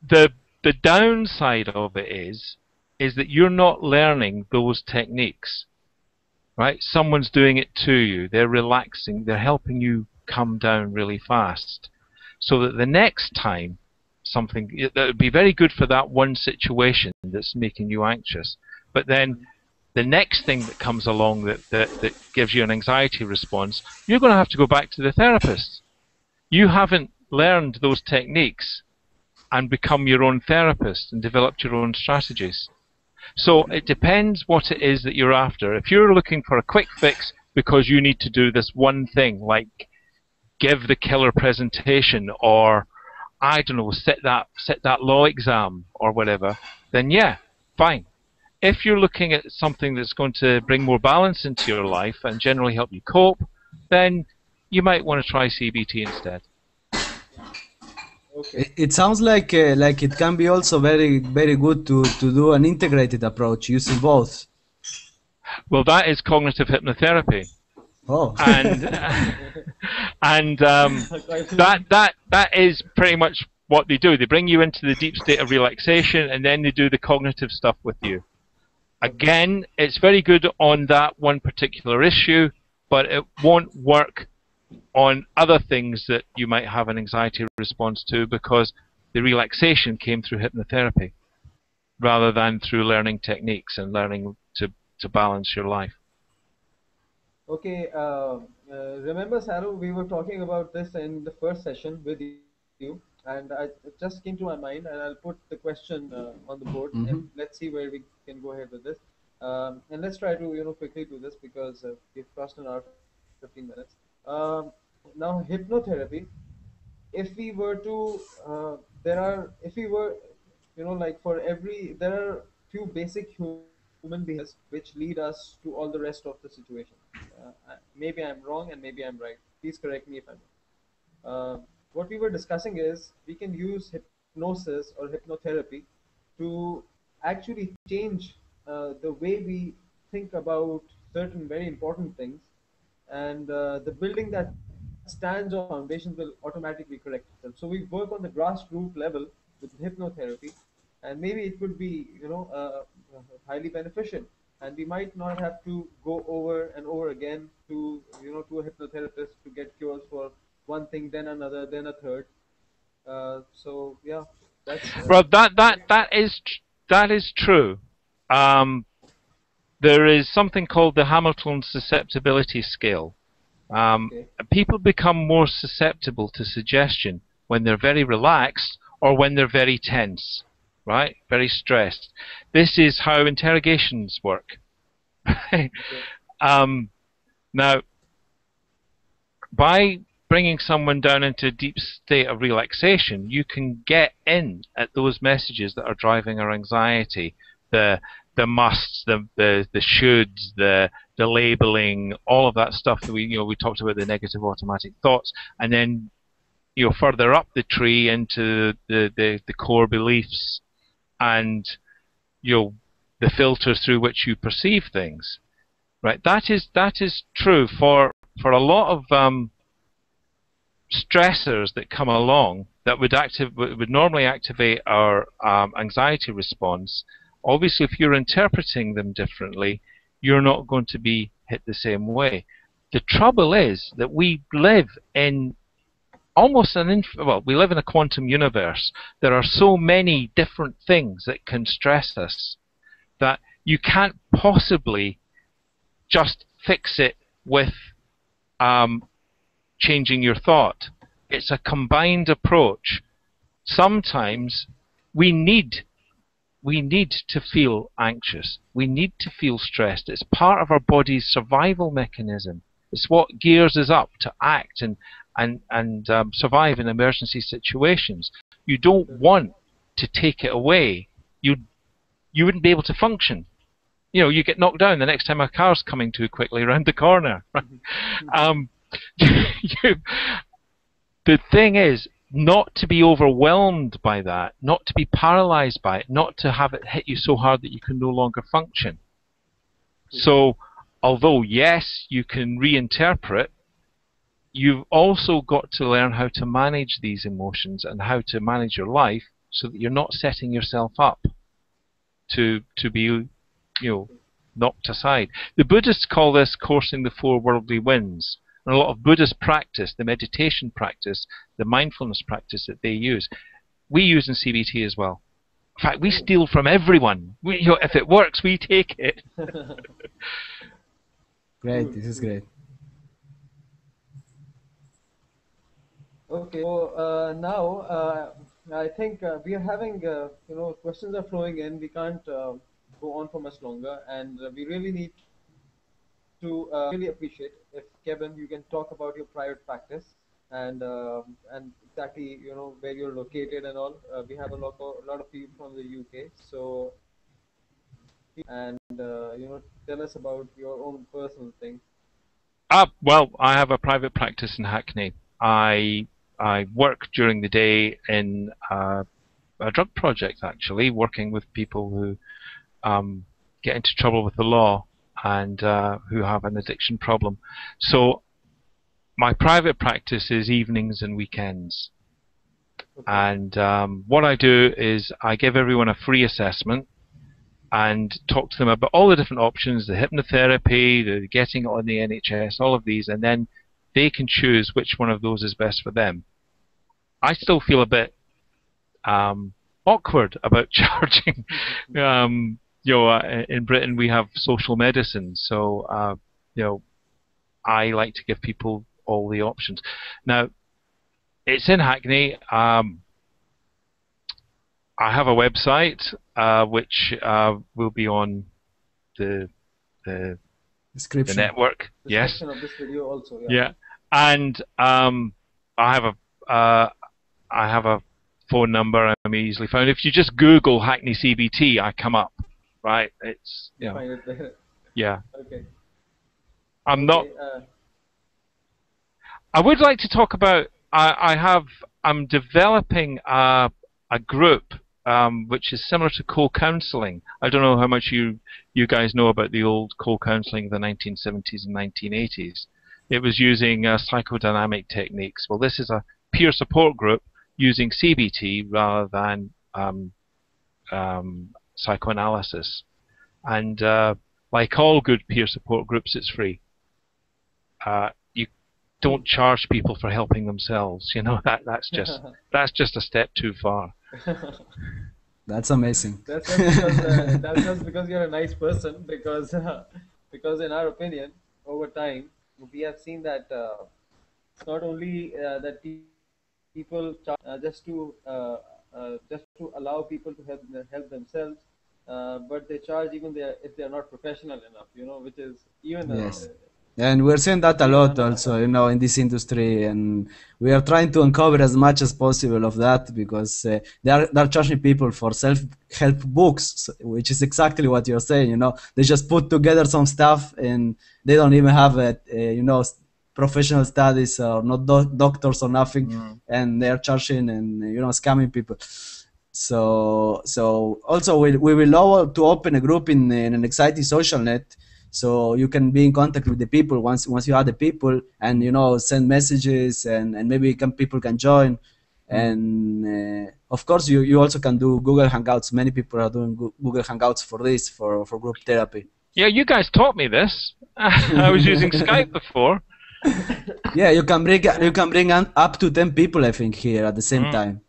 the the downside of it is is that you're not learning those techniques. right? Someone's doing it to you. They're relaxing. They're helping you come down really fast, so that the next time something that would be very good for that one situation that's making you anxious, but then the next thing that comes along that, that, that gives you an anxiety response, you're going to have to go back to the therapist. You haven't learned those techniques and become your own therapist and developed your own strategies. So it depends what it is that you're after. If you're looking for a quick fix because you need to do this one thing, like give the killer presentation or I don't know, set that set that law exam or whatever, then yeah, fine if you're looking at something that's going to bring more balance into your life and generally help you cope, then you might want to try CBT instead. Okay. It sounds like uh, like it can be also very very good to, to do an integrated approach using both. Well, that is cognitive hypnotherapy. Oh. and and um, that that that is pretty much what they do. They bring you into the deep state of relaxation, and then they do the cognitive stuff with you. Again, it's very good on that one particular issue, but it won't work on other things that you might have an anxiety response to because the relaxation came through hypnotherapy rather than through learning techniques and learning to, to balance your life. Okay, uh, uh, remember, Saru, we were talking about this in the first session with you and I, it just came to my mind, and I'll put the question uh, on the board, mm-hmm. and let's see where we can go ahead with this. Um, and let's try to you know quickly do this because uh, we've crossed an hour, 15 minutes. Um, now hypnotherapy. If we were to, uh, there are, if we were, you know, like for every, there are few basic human behaviors which lead us to all the rest of the situation. Uh, maybe I'm wrong and maybe I'm right. Please correct me if I'm wrong. Uh, what we were discussing is we can use hypnosis or hypnotherapy to actually change uh, the way we think about certain very important things and uh, the building that stands on foundations will automatically correct itself. So we work on the grassroots level with hypnotherapy and maybe it could be you know uh, highly beneficial and we might not have to go over and over again to you know to a hypnotherapist to get cures for one thing, then another, then a third. Uh, so yeah, that's. Uh, well, that that that is that is true. Um, there is something called the Hamilton susceptibility scale. Um, okay. People become more susceptible to suggestion when they're very relaxed or when they're very tense, right? Very stressed. This is how interrogations work. okay. um, now, by bringing someone down into a deep state of relaxation, you can get in at those messages that are driving our anxiety, the the musts, the the, the shoulds, the the labeling, all of that stuff that we you know we talked about the negative automatic thoughts, and then you know further up the tree into the the, the core beliefs, and you know the filters through which you perceive things, right? That is that is true for for a lot of um, stressors that come along that would active would normally activate our um, anxiety response. Obviously, if you're interpreting them differently, you're not going to be hit the same way. The trouble is that we live in almost an inf- well, we live in a quantum universe. There are so many different things that can stress us that you can't possibly just fix it with um, changing your thought. It's a combined approach. Sometimes we need we need to feel anxious. We need to feel stressed. It's part of our body's survival mechanism. It's what gears us up to act and and and um, survive in emergency situations. You don't want to take it away. You you wouldn't be able to function. You know, you get knocked down the next time a car's coming too quickly around the corner. um, you, the thing is, not to be overwhelmed by that, not to be paralyzed by it, not to have it hit you so hard that you can no longer function. Hmm. So, although yes, you can reinterpret, you've also got to learn how to manage these emotions and how to manage your life so that you're not setting yourself up to to be, you know, knocked aside. The Buddhists call this coursing the four worldly winds. And a lot of Buddhist practice, the meditation practice, the mindfulness practice that they use, we use in CBT as well. In fact, we steal from everyone. We, you know, if it works, we take it. great, this is great. Okay, so uh, now uh, I think uh, we are having, uh, you know, questions are flowing in. We can't uh, go on for much longer, and uh, we really need to really appreciate if Kevin, you can talk about your private practice and um, and exactly you know where you're located and all. we have a lot of, a lot of people from the UK, so and you know tell us about your own personal thing. Uh, well, I have a private practice in Hackney. I I work during the day in uh, a drug project, actually, working with people who um, get into trouble with the law and uh, who have an addiction problem. So my private practice is evenings and weekends. And um, what I do is I give everyone a free assessment and talk to them about all the different options, the hypnotherapy, the getting on the NHS, all of these, and then they can choose which one of those is best for them. I still feel a bit um, awkward about charging. um, you know, uh, in Britain we have social medicine, so uh, you know, I like to give people all the options. Now, it's in Hackney. Um, I have a website uh, which uh, will be on the the, description the network. yes. Of this video also. Yeah. yeah. And um, I have a uh, I have a phone number. I'm easily found. If you just Google Hackney CBT, I come up. Right? It's you know, yeah. Okay. I'm not. uh, I would like to talk about. I, I have. I'm developing a a group um, which is similar to co-counseling. I don't know how much you you guys know about the old co-counseling of the 1970s and 1980s. It was using uh, psychodynamic techniques. Well, this is a peer support group using CBT rather than um, um, psychoanalysis. And uh, like all good peer support groups, it's free. Uh, you don't charge people for helping themselves. You know that that's just that's just a step too far. That's amazing. That's just because, uh, that's just because you're a nice person. Because uh, because in our opinion, over time, we have seen that uh, it's not only uh, that people uh, just to uh, uh, just to allow people to help help themselves, but they charge even they, if they are not professional enough. You know, which is even yes. And we're seeing that a lot also, you know, in this industry, and we are trying to uncover as much as possible of that because uh, they are they're charging people for self-help books, which is exactly what you're saying. You know, they just put together some stuff and they don't even have a, a you know professional studies or not do- doctors or nothing, mm. and they're charging and you know scamming people. So so also we we will love to open a group in, in Anxiety Social Net. So you can be in contact with the people once once you have the people and you know send messages and and maybe can, people can join. And uh, of course you, you also can do google hangouts. Many people are doing google hangouts for this for for group therapy. Yeah you guys taught me this. I was using skype before. Yeah, you can bring you can bring up to ten people, I think, here at the same mm. time.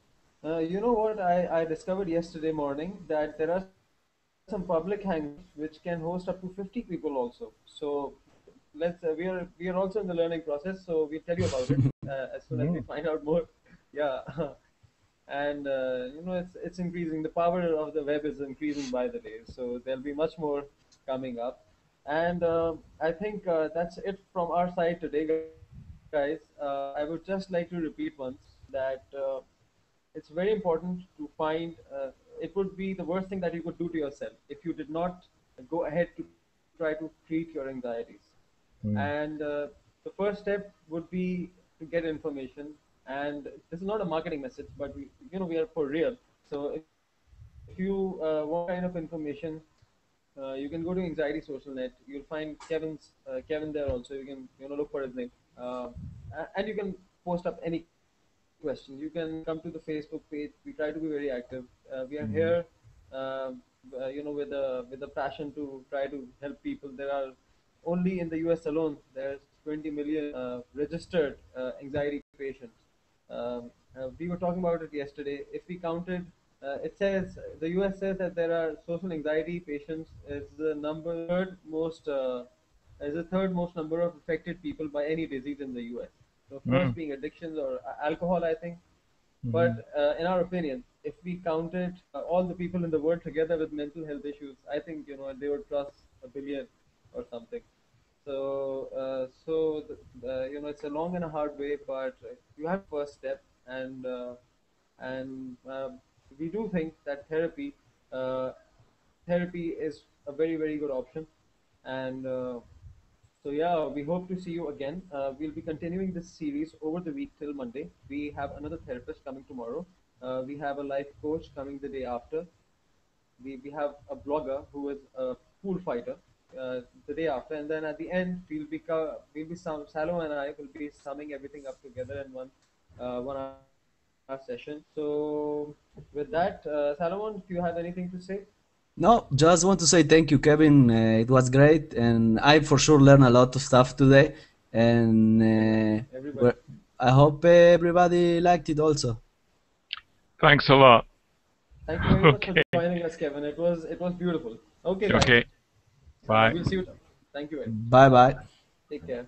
Uh, you know what? I, I discovered yesterday morning that there are some public hangouts which can host up to 50 people also. So let's uh, we are we are also in the learning process. So we'll tell you about it uh, as soon as we find out more. Yeah. and uh, you know it's it's increasing the power of the web is increasing by the day so there'll be much more coming up and uh, I think uh, that's it from our side today, guys. Uh, I would just like to repeat once that uh, it's very important to find. Uh, it would be the worst thing that you could do to yourself if you did not go ahead to try to treat your anxieties. Mm. And uh, the first step would be to get information. And this is not a marketing message, but we, you know, we are for real. So if, if you want kind of information uh, you can go to Anxiety Social Net. You'll find Kevin's uh, Kevin there also. You can you know look for his name, uh, and you can post up any question. You can come to the Facebook page. We try to be very active. Uh, we are mm-hmm. here um, uh, you know, with a with a passion to try to help people. There are only in the U.S. alone there's 20 million uh, registered uh, anxiety patients. Um, uh, we were talking about it yesterday. If we counted, uh, it says the U.S. says that there are social anxiety patients is the number third most uh, is the third most number of affected people by any disease in the U.S. So first Mm. being addictions or alcohol, I think. Mhm. But uh, in our opinion, if we counted uh, all the people in the world together with mental health issues, I think you know they would cross a billion or something. So, uh, so the, the, you know, it's a long and a hard way, but you have first step, and uh, and uh, we do think that therapy, uh, therapy is a very very good option, and uh, so yeah, we hope to see you again. Uh, we'll be continuing this series over the week till Monday. We have another therapist coming tomorrow. Uh, we have a life coach coming the day after. We, we have a blogger who is a pool fighter uh, the day after, and then at the end we'll be we'll be some Salo and I will be summing everything up together in one uh, one hour session. So with that, uh, Salomon, if you have anything to say. No, just want to say thank you, Kevin. Uh, it was great, and I for sure learned a lot of stuff today. And uh, I hope everybody liked it also. Thanks a lot. Thank you very much Okay. for joining us, Kevin. It was it was beautiful. Okay. guys. Okay. Bye. We'll see you. Thank you. very much. Bye bye. Take care.